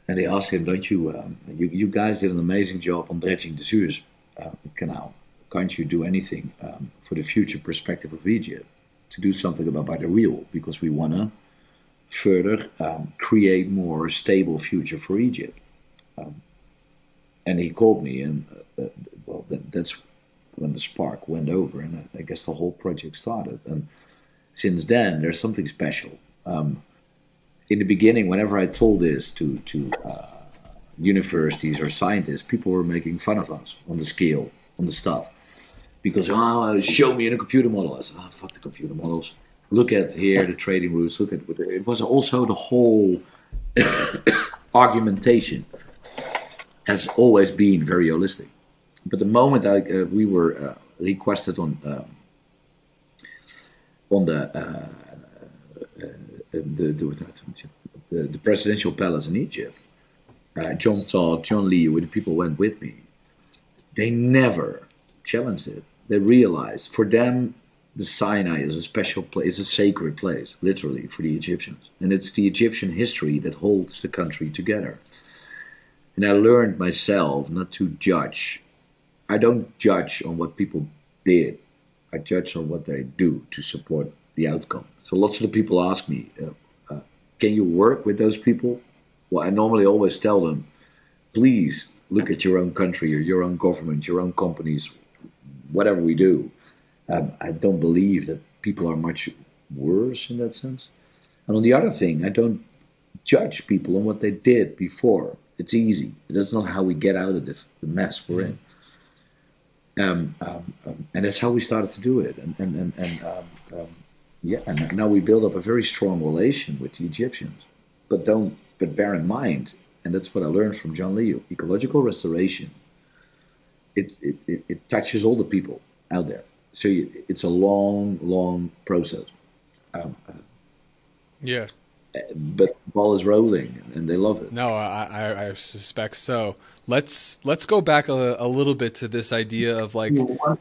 And they asked him, "Don't you, you, you guys did an amazing job on dredging the Suez Canal can't you do anything um, for the future perspective of Egypt to do something about Bardawil because we want to further um, create more stable future for Egypt. Um, and he called me, and uh, uh, well, that, that's when the spark went over, and I, I, guess the whole project started. And since then, there's something special. Um, in the beginning, whenever I told this to to uh, universities or scientists, people were making fun of us on the scale, on the stuff because oh, show me in a computer model. I said, oh, fuck the computer models. Look at here the trading routes. Look at it was also the whole argumentation has always been very holistic. But the moment I, uh, we were uh, requested on um, on the, uh, uh the, the, the, the, presidential palace in Egypt, uh, John Todd, John Liu, the people went with me. They never challenged it. They realized for them the Sinai is a special place, a sacred place, literally, for the Egyptians. And it's the Egyptian history that holds the country together. And I learned myself not to judge. I don't judge on what people did, I judge on what they do to support the outcome. So lots of the people ask me, uh, uh, can you work with those people? Well, I normally always tell them, please look at your own country or your own government, your own companies whatever we do, I don't believe that people are much worse in that sense. And on the other thing, I don't judge people on what they did before. It's easy. That's not how we get out of the, the mess we're in. Um, um, um, and that's how we started to do it. And, and, and, and um, um, yeah, and now we build up a very strong relation with the Egyptians. But don't, but bear in mind, and that's what I learned from John Liu, ecological restoration it, it, it, touches all the people out there. So you, it's a long, long process. Um, uh, yeah. But ball is rolling, and they love it. No, I, I suspect so. Let's let's go back a, a little bit to this idea of like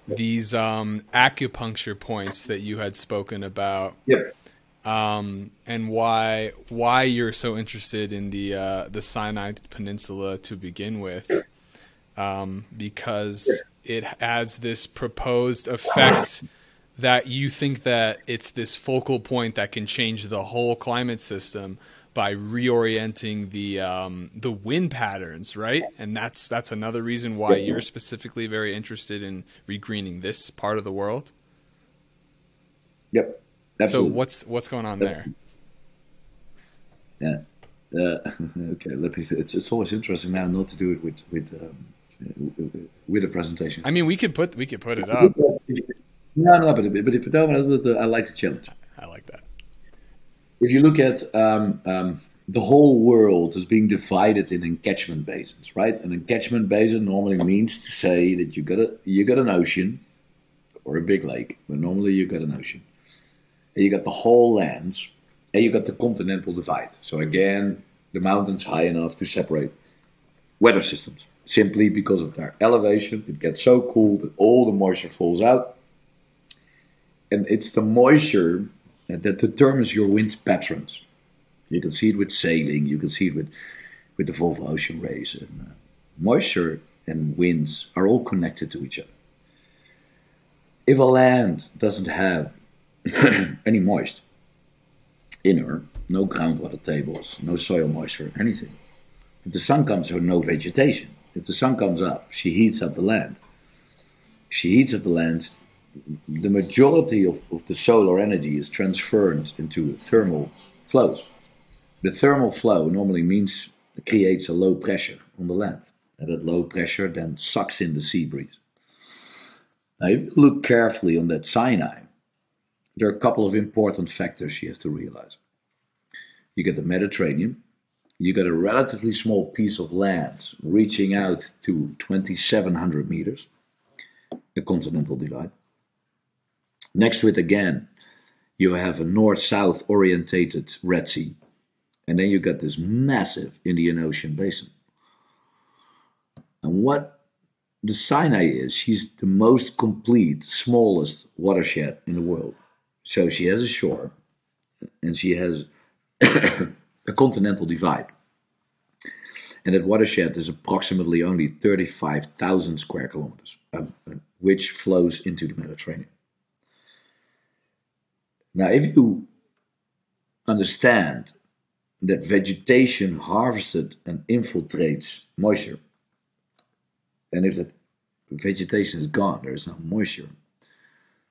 these um, acupuncture points that you had spoken about. Yep. Um, and why why you're so interested in the uh, the Sinai Peninsula to begin with um, because it has this proposed effect that you think that it's this focal point that can change the whole climate system by reorienting the um, the wind patterns, right? And that's that's another reason why you're specifically very interested in regreening this part of the world. Yep. Absolutely. So what's what's going on there? Yeah. Uh, okay, let me. It's, it's always interesting now not to do it with with um, with a presentation. I mean, we could put we could put it up. No, no, but but if you don't, I like the challenge. I like that. If you look at um, um, the whole world is being divided in catchment basins, right? And a catchment basin normally means to say that you got a you got an ocean or a big lake, but normally you got an ocean, and you got the whole lands, and you got the continental divide. So again, the mountains high enough to separate weather systems, simply because of their elevation. It gets so cool that all the moisture falls out, and it's the moisture that determines your wind patterns. You can see it with sailing. You can see it with with the Volvo Ocean Race. And, uh, moisture and winds are all connected to each other. If a land doesn't have any moist in her, no groundwater tables, no soil moisture, anything. If the sun comes, or no vegetation. If the sun comes up, she heats up the land. She heats up the land. The majority of, of the solar energy is transferred into thermal flows. The thermal flow normally means it creates a low pressure on the land. And that low pressure then sucks in the sea breeze. Now, if you look carefully on that Sinai, there are a couple of important factors you have to realize. You get the Mediterranean, you get a relatively small piece of land reaching out to 2,700 meters, the continental divide. Next to it again, you have a north south orientated Red Sea, and then you got this massive Indian Ocean basin. And what the Sinai is, she's the most complete, smallest watershed in the world. So she has a shore and she has a continental divide. And that watershed is approximately only 35,000 square kilometers, um, which flows into the Mediterranean. Now, if you understand that vegetation harvested and infiltrates moisture. And if that vegetation is gone, there is no moisture.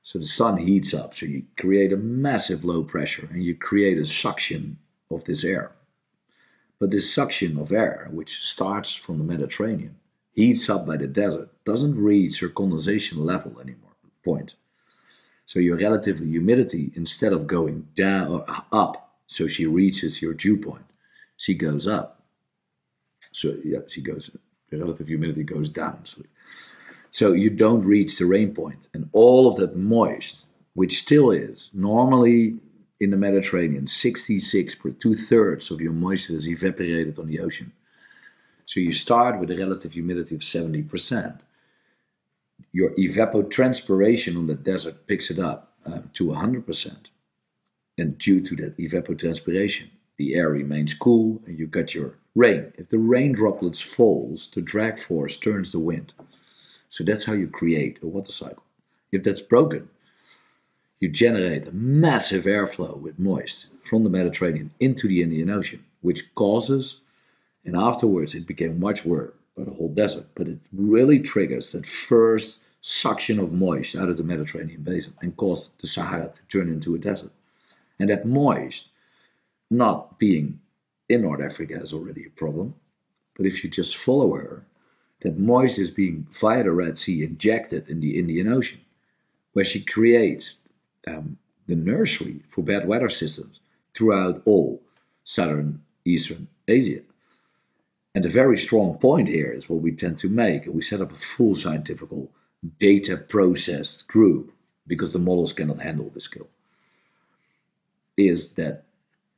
So the sun heats up, so you create a massive low pressure and you create a suction of this air. But this suction of air, which starts from the Mediterranean, heats up by the desert, doesn't reach your condensation level anymore. Point. So your relative humidity, instead of going down or up so she reaches your dew point. She goes up. So yeah, she goes. The relative humidity goes down. So, so you don't reach the rain point, and all of that moist, which still is normally in the Mediterranean, 66 per two thirds of your moisture is evaporated on the ocean. So you start with a relative humidity of 70%. Your evapotranspiration on the desert picks it up um, to 100%. And due to that evapotranspiration, the air remains cool and you get your rain. If the rain droplets falls, the drag force turns the wind. So that's how you create a water cycle. If that's broken, you generate a massive airflow with moist from the Mediterranean into the Indian Ocean, which causes, and afterwards it became much worse by the whole desert, but it really triggers that first suction of moist out of the Mediterranean basin and caused the Sahara to turn into a desert. And that moist not being in North Africa is already a problem. But if you just follow her, that moist is being via the Red Sea injected in the Indian Ocean, where she creates um, the nursery for bad weather systems throughout all southern eastern Asia. And the very strong point here is what we tend to make. We set up a full scientific data processed group because the models cannot handle the skill is that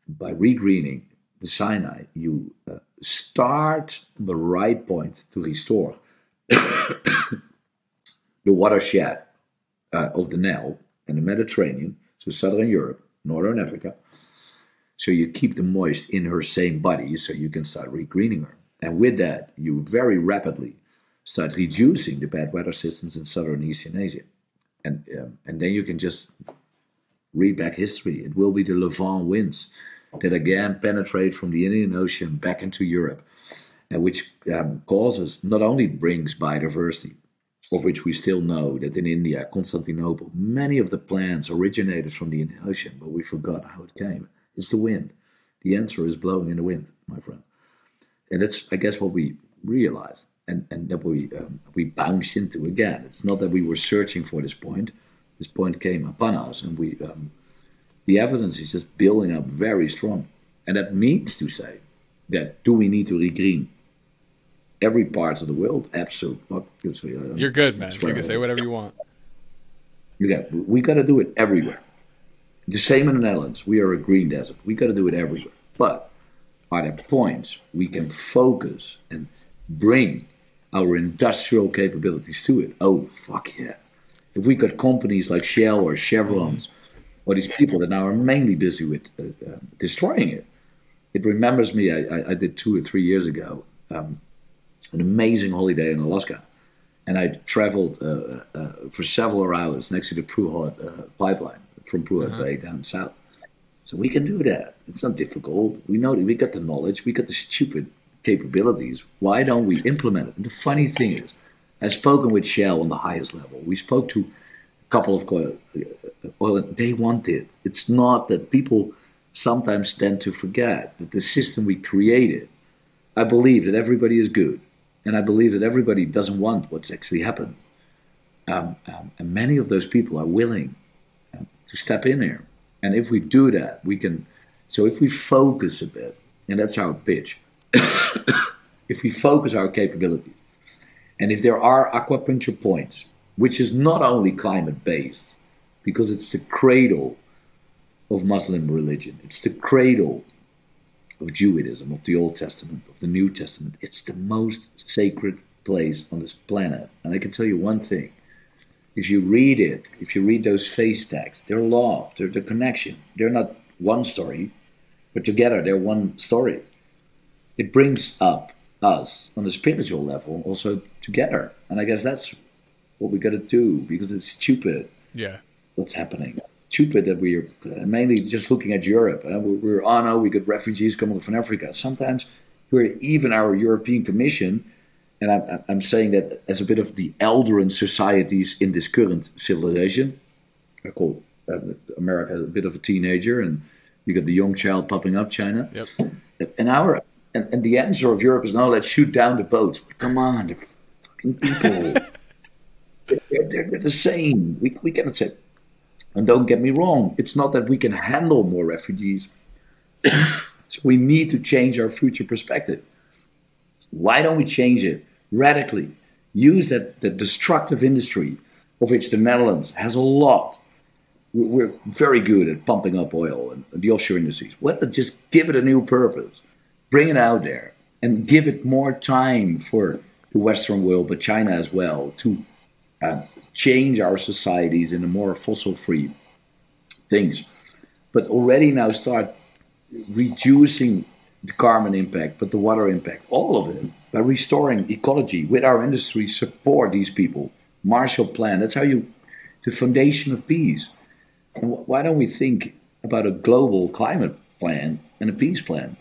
by regreening the Sinai, you uh, start the right point to restore the watershed uh, of the Nile and the Mediterranean, so southern Europe, northern Africa. So you keep the moist in her same body, so you can start regreening her. And with that, you very rapidly start reducing the bad weather systems in southern Eastern Asia. And, um, and then you can just read back history. It will be the Levant winds that again penetrate from the Indian Ocean back into Europe, and which um, causes not only brings biodiversity, of which we still know that in India, Constantinople, many of the plants originated from the Indian Ocean, but we forgot how it came. It's the wind. The answer is blowing in the wind, my friend. And that's, I guess, what we realized and, and that we, um, we bounced into again. It's not that we were searching for this point. This point came upon us, and we, um, the evidence is just building up very strong. And that means to say that do we need to regreen every part of the world? Absolutely. You're good, man. You can say whatever you want. Yeah, we got to do it everywhere. The same in the Netherlands. We are a green desert. We got to do it everywhere. But are there points we can focus and bring our industrial capabilities to it? Oh, fuck yeah. If we got companies like Shell or Chevrons, or these people that now are mainly busy with uh, uh, destroying it, it remembers me. I, I, I, did two or three years ago um, an amazing holiday in Alaska, and I traveled uh, uh, for several hours next to the Prudhoe uh, pipeline from Prudhoe uh-huh. Bay down south. So we can do that. It's not difficult. We know that we got the knowledge, we got the stupid capabilities. Why don't we implement it? And the funny thing is, I've spoken with Shell on the highest level. We spoke to a couple of oil. They want it. It's not that people sometimes tend to forget that the system we created. I believe that everybody is good, and I believe that everybody doesn't want what's actually happened. Um, um, and many of those people are willing um, to step in here and if we do that, we can. So if we focus a bit, and that's our pitch, if we focus our capabilities, and if there are acupuncture points, which is not only climate based, because it's the cradle of Muslim religion, it's the cradle of Judaism, of the Old Testament, of the New Testament. It's the most sacred place on this planet. And I can tell you one thing if you read it, if you read those face tags, they're love, they're the connection. They're not one story, but together they're one story. It brings up us on the spiritual level also together. And I guess that's what we got to do because it's stupid. Yeah. What's happening? Stupid that we're mainly just looking at Europe. Uh, we're, we're, oh no, we got refugees coming from Africa. Sometimes we're even our European Commission and I'm, I'm saying that as a bit of the elder in societies in this current civilization. I call uh, America a bit of a teenager, and you got the young child popping up, China. Yep. And our and, and the answer of Europe is no, let's shoot down the boats. Come on, they're fucking people. they're, they're, they're, the same. We, we cannot say. And don't get me wrong, it's not that we can handle more refugees. so we need to change our future perspective. Why don't we change it radically? Use that, that destructive industry, of which the Netherlands has a lot. We're very good at pumping up oil and the offshore industries. Why not just give it a new purpose? Bring it out there and give it more time for the Western world, but China as well, to uh, change our societies in a more fossil-free things. But already now start reducing the carbon impact, but the water impact, all of it, by restoring ecology with our industry, support these people. Marshall Plan, that's how you, the foundation of peace. And why don't we think about a global climate plan and a peace plan?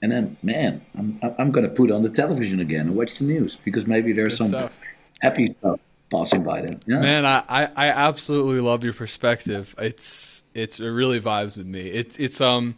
And then, man, I'm, I'm going to put on the television again and watch the news because maybe there's Good some stuff. happy stuff passing by there. Yeah. Man, I, I absolutely love your perspective. It's it's it really vibes with me. It's it's um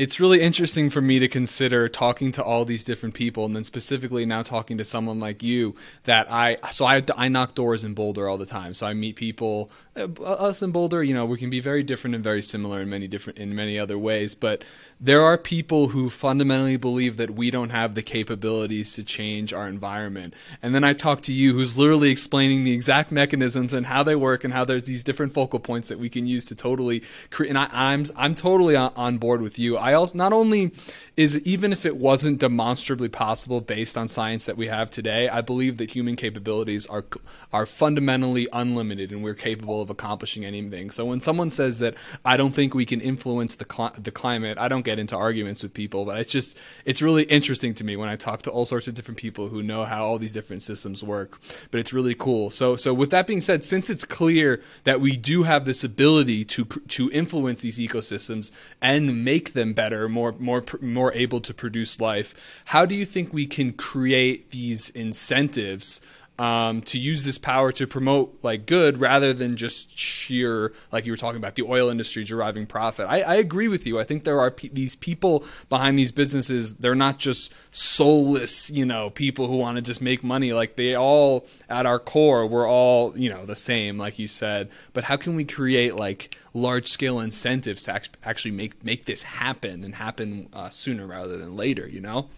it's really interesting for me to consider talking to all these different people and then specifically now talking to someone like you that I so I I knock doors in Boulder all the time so I meet people uh, us in Boulder you know we can be very different and very similar in many different in many other ways but there are people who fundamentally believe that we don't have the capabilities to change our environment. And then I talk to you, who's literally explaining the exact mechanisms and how they work and how there's these different focal points that we can use to totally create. And I, am I'm, I'm totally on board with you. I also not only is even if it wasn't demonstrably possible based on science that we have today, I believe that human capabilities are are fundamentally unlimited and we're capable of accomplishing anything. So when someone says that I don't think we can influence the the climate, I don't get into arguments with people, but it's just it's really interesting to me when I talk to all sorts of different people who know how all these different systems work. But it's really cool. So so with that being said, since it's clear that we do have this ability to to influence these ecosystems and make them better, more more more able to produce life, how do you think we can create these incentives? Um, to use this power to promote like good rather than just sheer like you were talking about the oil industry deriving profit. I, I agree with you. I think there are these people behind these businesses. They're not just soulless, you know, people who want to just make money. Like they all, at our core, we're all you know the same, like you said. But how can we create like large scale incentives to actually make make this happen and happen uh, sooner rather than later? You know.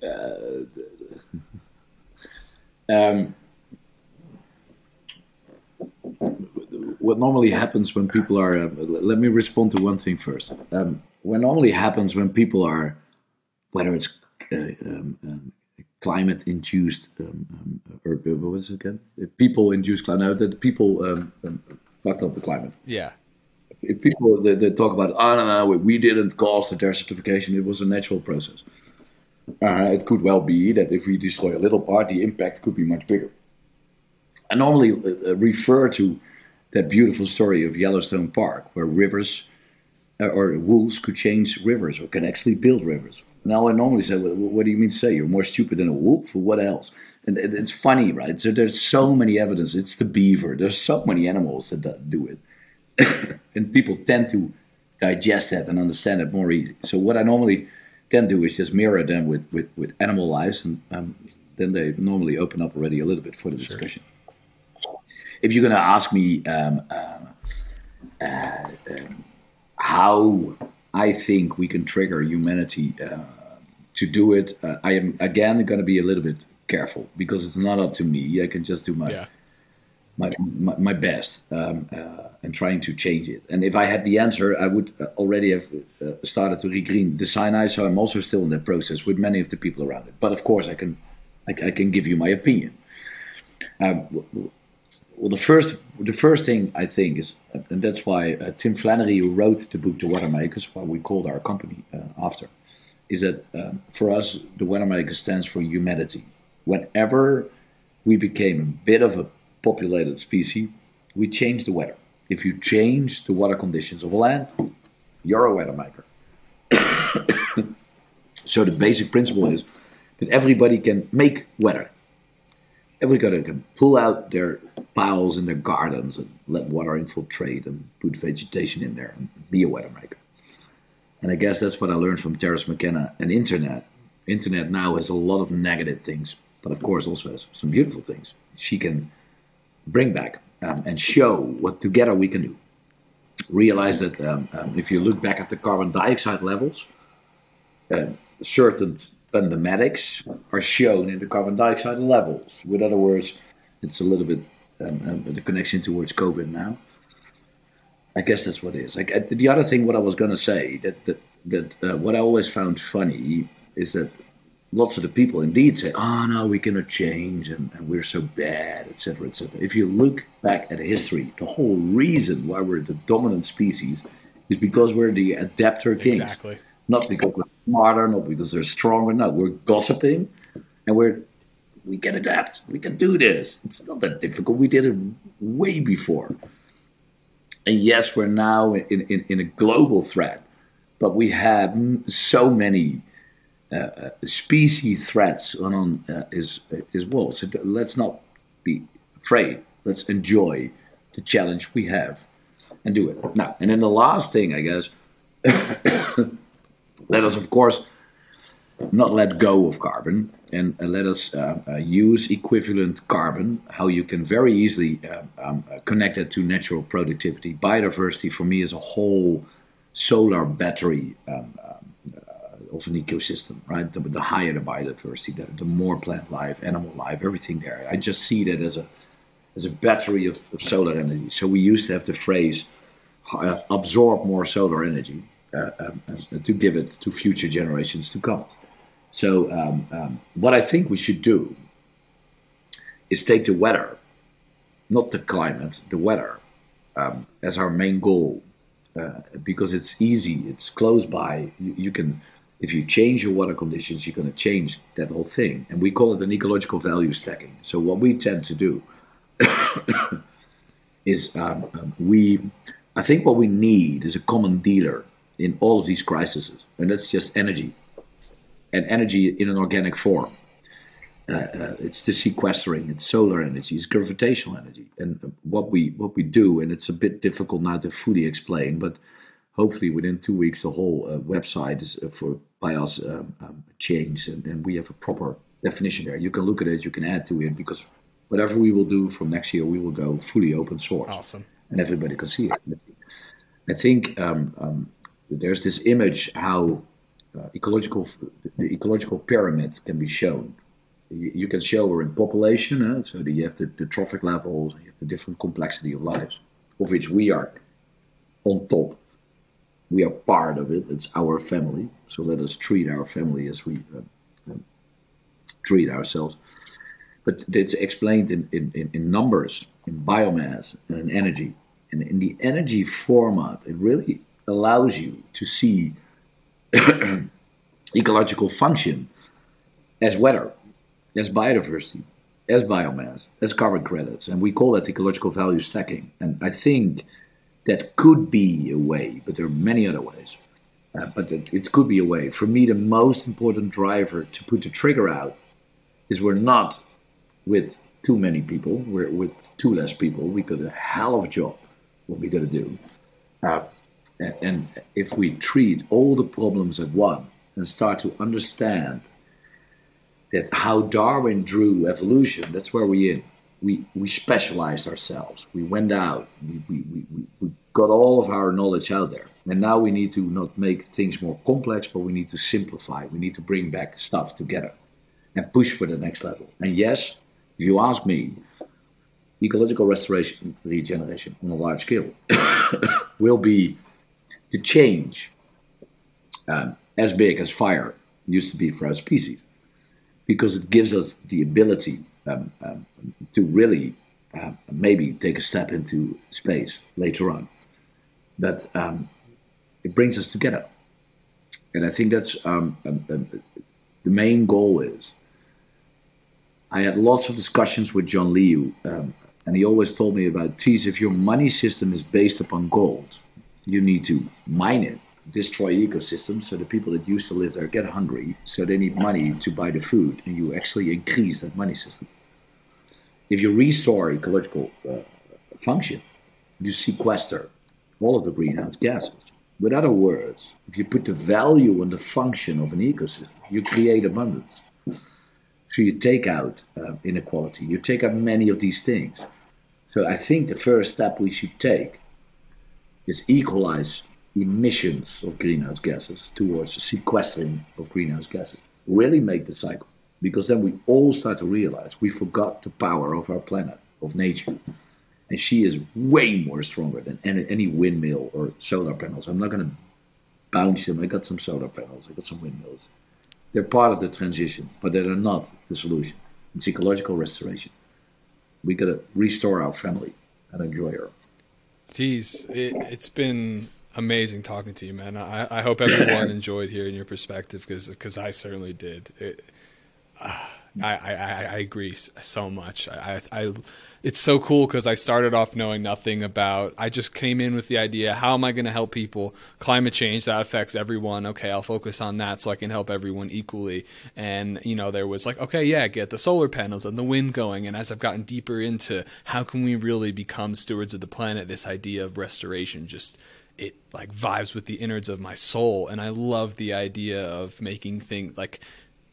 Uh, um, what normally happens when people are, uh, let me respond to one thing first. Um, what normally happens when people are, whether it's uh, um, um climate induced, um, um, or uh, what was it again? People induced climate, no, that people fucked up the climate. Yeah. If people they, they talk about, oh no, no, we didn't cause the desertification, it was a natural process. Uh, it could well be that if we destroy a little part, the impact could be much bigger. I normally uh, refer to that beautiful story of Yellowstone Park, where rivers uh, or wolves could change rivers or can actually build rivers. Now I normally say, well, "What do you mean say? You're more stupid than a wolf, or what else?" And it's funny, right? So there's so many evidence. It's the beaver. There's so many animals that do it, and people tend to digest that and understand it more easily. So what I normally can do is just mirror them with, with, with animal lives, and um, then they normally open up already a little bit for the discussion. Sure. If you're going to ask me um, um, uh, um, how I think we can trigger humanity uh, to do it, uh, I am again going to be a little bit careful because it's not up to me. I can just do my yeah my, my, my best um, uh, and trying to change it. And if I had the answer, I would already have uh, started to regreen the Sinai. So I'm also still in that process with many of the people around it. But of course, I can I, I can give you my opinion. Um, well, the first the first thing I think is, and that's why uh, Tim Flannery, who wrote the book The Weather Makers, what we called our company uh, after, is that um, for us the Weather Maker stands for humanity. Whenever we became a bit of a populated species, we change the weather. If you change the water conditions of a land, you're a weather maker. so the basic principle is that everybody can make weather. Everybody can pull out their piles in their gardens and let water infiltrate and put vegetation in there and be a weather maker. And I guess that's what I learned from Terence McKenna and internet. Internet now has a lot of negative things, but of course also has some beautiful things. She can bring back um, and show what together we can do. Realize that um, um, if you look back at the carbon dioxide levels, uh, certain mathematics are shown in the carbon dioxide levels. With other words, it's a little bit um, um, the connection towards COVID now. I guess that's what it is. Like, uh, the other thing, what I was going to say, that that, that uh, what I always found funny is that lots of the people indeed say, "Oh no, we cannot change, and, and we're so bad, etc., etc." If you look back at history, the whole reason why we're the dominant species is because we're the adapter kings. Exactly. Not because we're smarter, not because they're stronger. No, we're gossiping, and we're we can adapt. We can do this. It's not that difficult. We did it way before. And yes, we're now in, in, in a global threat, but we have so many uh, uh, species threats on, on uh, his, his wall. So let's not be afraid. Let's enjoy the challenge we have and do it. Now, and then the last thing, I guess, let us, of course, not let go of carbon and, and let us uh, uh, use equivalent carbon, how you can very easily uh, um, connect it to natural productivity. Biodiversity, for me, is a whole solar battery um, of an ecosystem, right? The, the higher the biodiversity, the, the, more plant life, animal life, everything there. I just see that as a as a battery of, of solar energy. So we used to have the phrase uh, absorb more solar energy uh, um, uh, to give it to future generations to come. So um, um, what I think we should do is take the weather, not the climate, the weather, um, as our main goal. Uh, because it's easy, it's close by. You, you, can if you change your water conditions, you're going to change that whole thing. And we call it an ecological value stacking. So what we tend to do is um, um, we, I think what we need is a common dealer in all of these crises, and that's just energy, and energy in an organic form. uh, uh, it's the sequestering, it's solar energy, it's gravitational energy, and what we what we do, and it's a bit difficult now to fully explain, but hopefully within two weeks the whole uh, website is uh, for by us um, um, changed, and, and, we have a proper definition there. You can look at it, you can add to it, because whatever we will do from next year, we will go fully open source, awesome, and everybody can see it. I think um, um there's this image how uh, ecological the ecological pyramid can be shown you, can show we're in population, uh, so you have the, the trophic levels, you have the different complexity of lives, of which we are on top. We are part of it. It's our family. So let us treat our family as we uh, treat ourselves. But it's explained in, in, in numbers, in biomass, and in energy. And in the energy format, it really allows you to see ecological function as weather as biodiversity, as biomass, as carbon credits. And we call that ecological value stacking. And I think that could be a way, but there are many other ways. Uh, but it, it, could be a way. For me, the most important driver to put the trigger out is we're not with too many people, we're with too less people. We got a hell of a job what we got to do. Uh, and, and if we treat all the problems at one and start to understand that how Darwin drew evolution, that's where we're in. We, we specialized ourselves. We went out. We, we, we, we got all of our knowledge out there. And now we need to not make things more complex, but we need to simplify. We need to bring back stuff together and push for the next level. And yes, if you ask me, ecological restoration, regeneration on a large scale will be the change um, as big as fire used to be for our species because it gives us the ability um, um, to really uh, maybe take a step into space later on. But um, it brings us together. And I think that's um, um, the main goal is. I had lots of discussions with John Liu, and he always told me about, Ties, if your money system is based upon gold, you need to mine it destroy ecosystems. So the people that used to live there get hungry, so they need money to buy the food, and you actually increase that money system. If you restore ecological uh, function, you sequester all of the greenhouse gases. With other words, if you put the value on the function of an ecosystem, you create abundance. So you take out uh, inequality, you take out many of these things. So I think the first step we should take is equalize emissions of greenhouse gases towards sequestering of greenhouse gases. Really make the cycle. Because then we all start to realize we forgot the power of our planet, of nature. And she is way more stronger than any, any windmill or solar panels. I'm not going to bounce them. I got some solar panels, I got some windmills. They're part of the transition, but they are not the solution. It's ecological restoration. We got to restore our family and enjoy her. Ties, it, it's been amazing talking to you, man. I, I hope everyone enjoyed hearing your perspective because because I certainly did. It, I, I, I agree so much. I, I, it's so cool because I started off knowing nothing about. I just came in with the idea: how am I going to help people? Climate change that affects everyone. Okay, I'll focus on that so I can help everyone equally. And you know, there was like, okay, yeah, get the solar panels and the wind going. And as I've gotten deeper into how can we really become stewards of the planet, this idea of restoration just it like vibes with the innards of my soul and i love the idea of making things like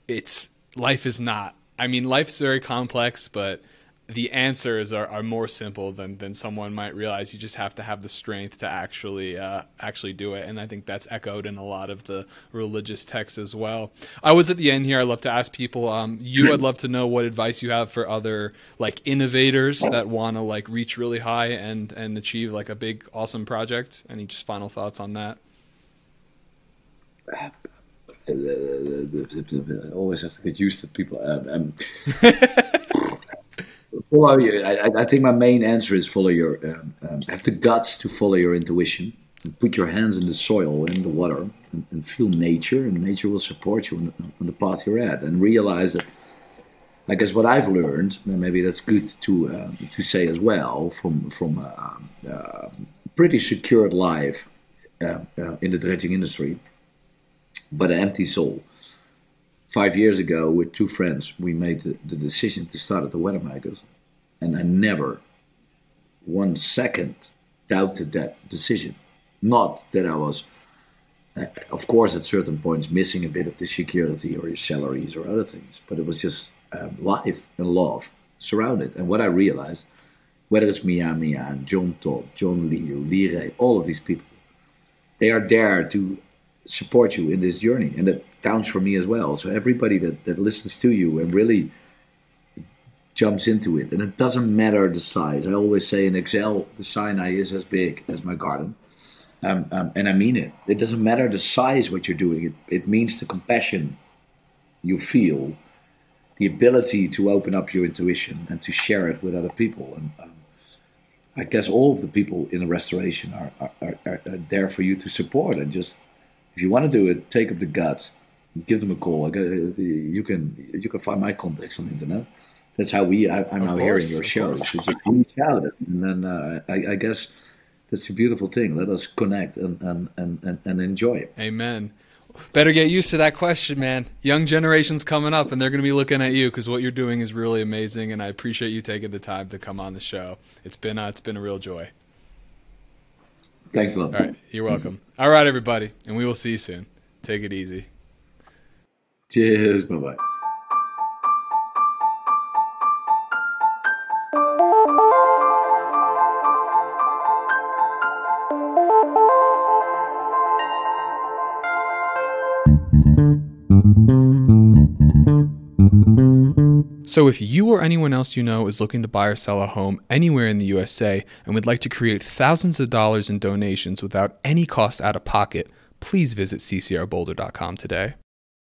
it's life is not i mean life's very complex but the answers are, are more simple than, than someone might realize. You just have to have the strength to actually uh, actually do it, and I think that's echoed in a lot of the religious texts as well. I was at the end here. I love to ask people. Um, you, I'd love to know what advice you have for other like innovators that want to like reach really high and and achieve like a big awesome project. Any just final thoughts on that? Always have to get used to people. Um, um follow your. I, I, think my main answer is follow your. Um, um, have the guts to follow your intuition. And put your hands in the soil, in the water, and, and feel nature, and nature will support you on the, on the, path you're at. And realize that, I guess, what I've learned, and maybe that's good to uh, to say as well, from from a, a pretty secured life uh, uh, in the dredging industry, but an empty soul. five years ago, with two friends, we made the, the decision to start at the Weather Makers, and I never, one second, doubted that decision. Not that I was, uh, of course, at certain points missing a bit of the security or your salaries or other things, but it was just um, life and love surrounded. And what I realized, whether it's Millán Millán and John Todd, John Lee Ray, all of these people, they are there to support you in this journey. And that counts for me as well. So everybody that, that listens to you and really jumps into it, and it doesn't matter the size. I always say in Excel, the Sinai is as big as my garden. Um, um, and I mean it. It doesn't matter the size what you're doing. It, it means the compassion you feel, the ability to open up your intuition and to share it with other people. And um, I guess all of the people in the restoration are, are, are, are, there for you to support. And just if you want to do it, take up the guts, give them a call. You can you can find my contacts on the internet. That's how we. I, am now hearing your shows. So just reach out, and then uh, I, I guess that's a beautiful thing. Let us connect and, and, and, and enjoy it. Amen. Better get used to that question, man. Young generations coming up, and they're going to be looking at you because what you're doing is really amazing. And I appreciate you taking the time to come on the show. It's been uh, it's been a real joy. Thanks a lot. All right, you're welcome. All right, everybody, and we will see you soon. Take it easy. Cheers. Bye bye. So, if you or anyone else you know is looking to buy or sell a home anywhere in the USA and would like to create thousands of dollars in donations without any cost out of pocket, please visit ccrboulder.com today.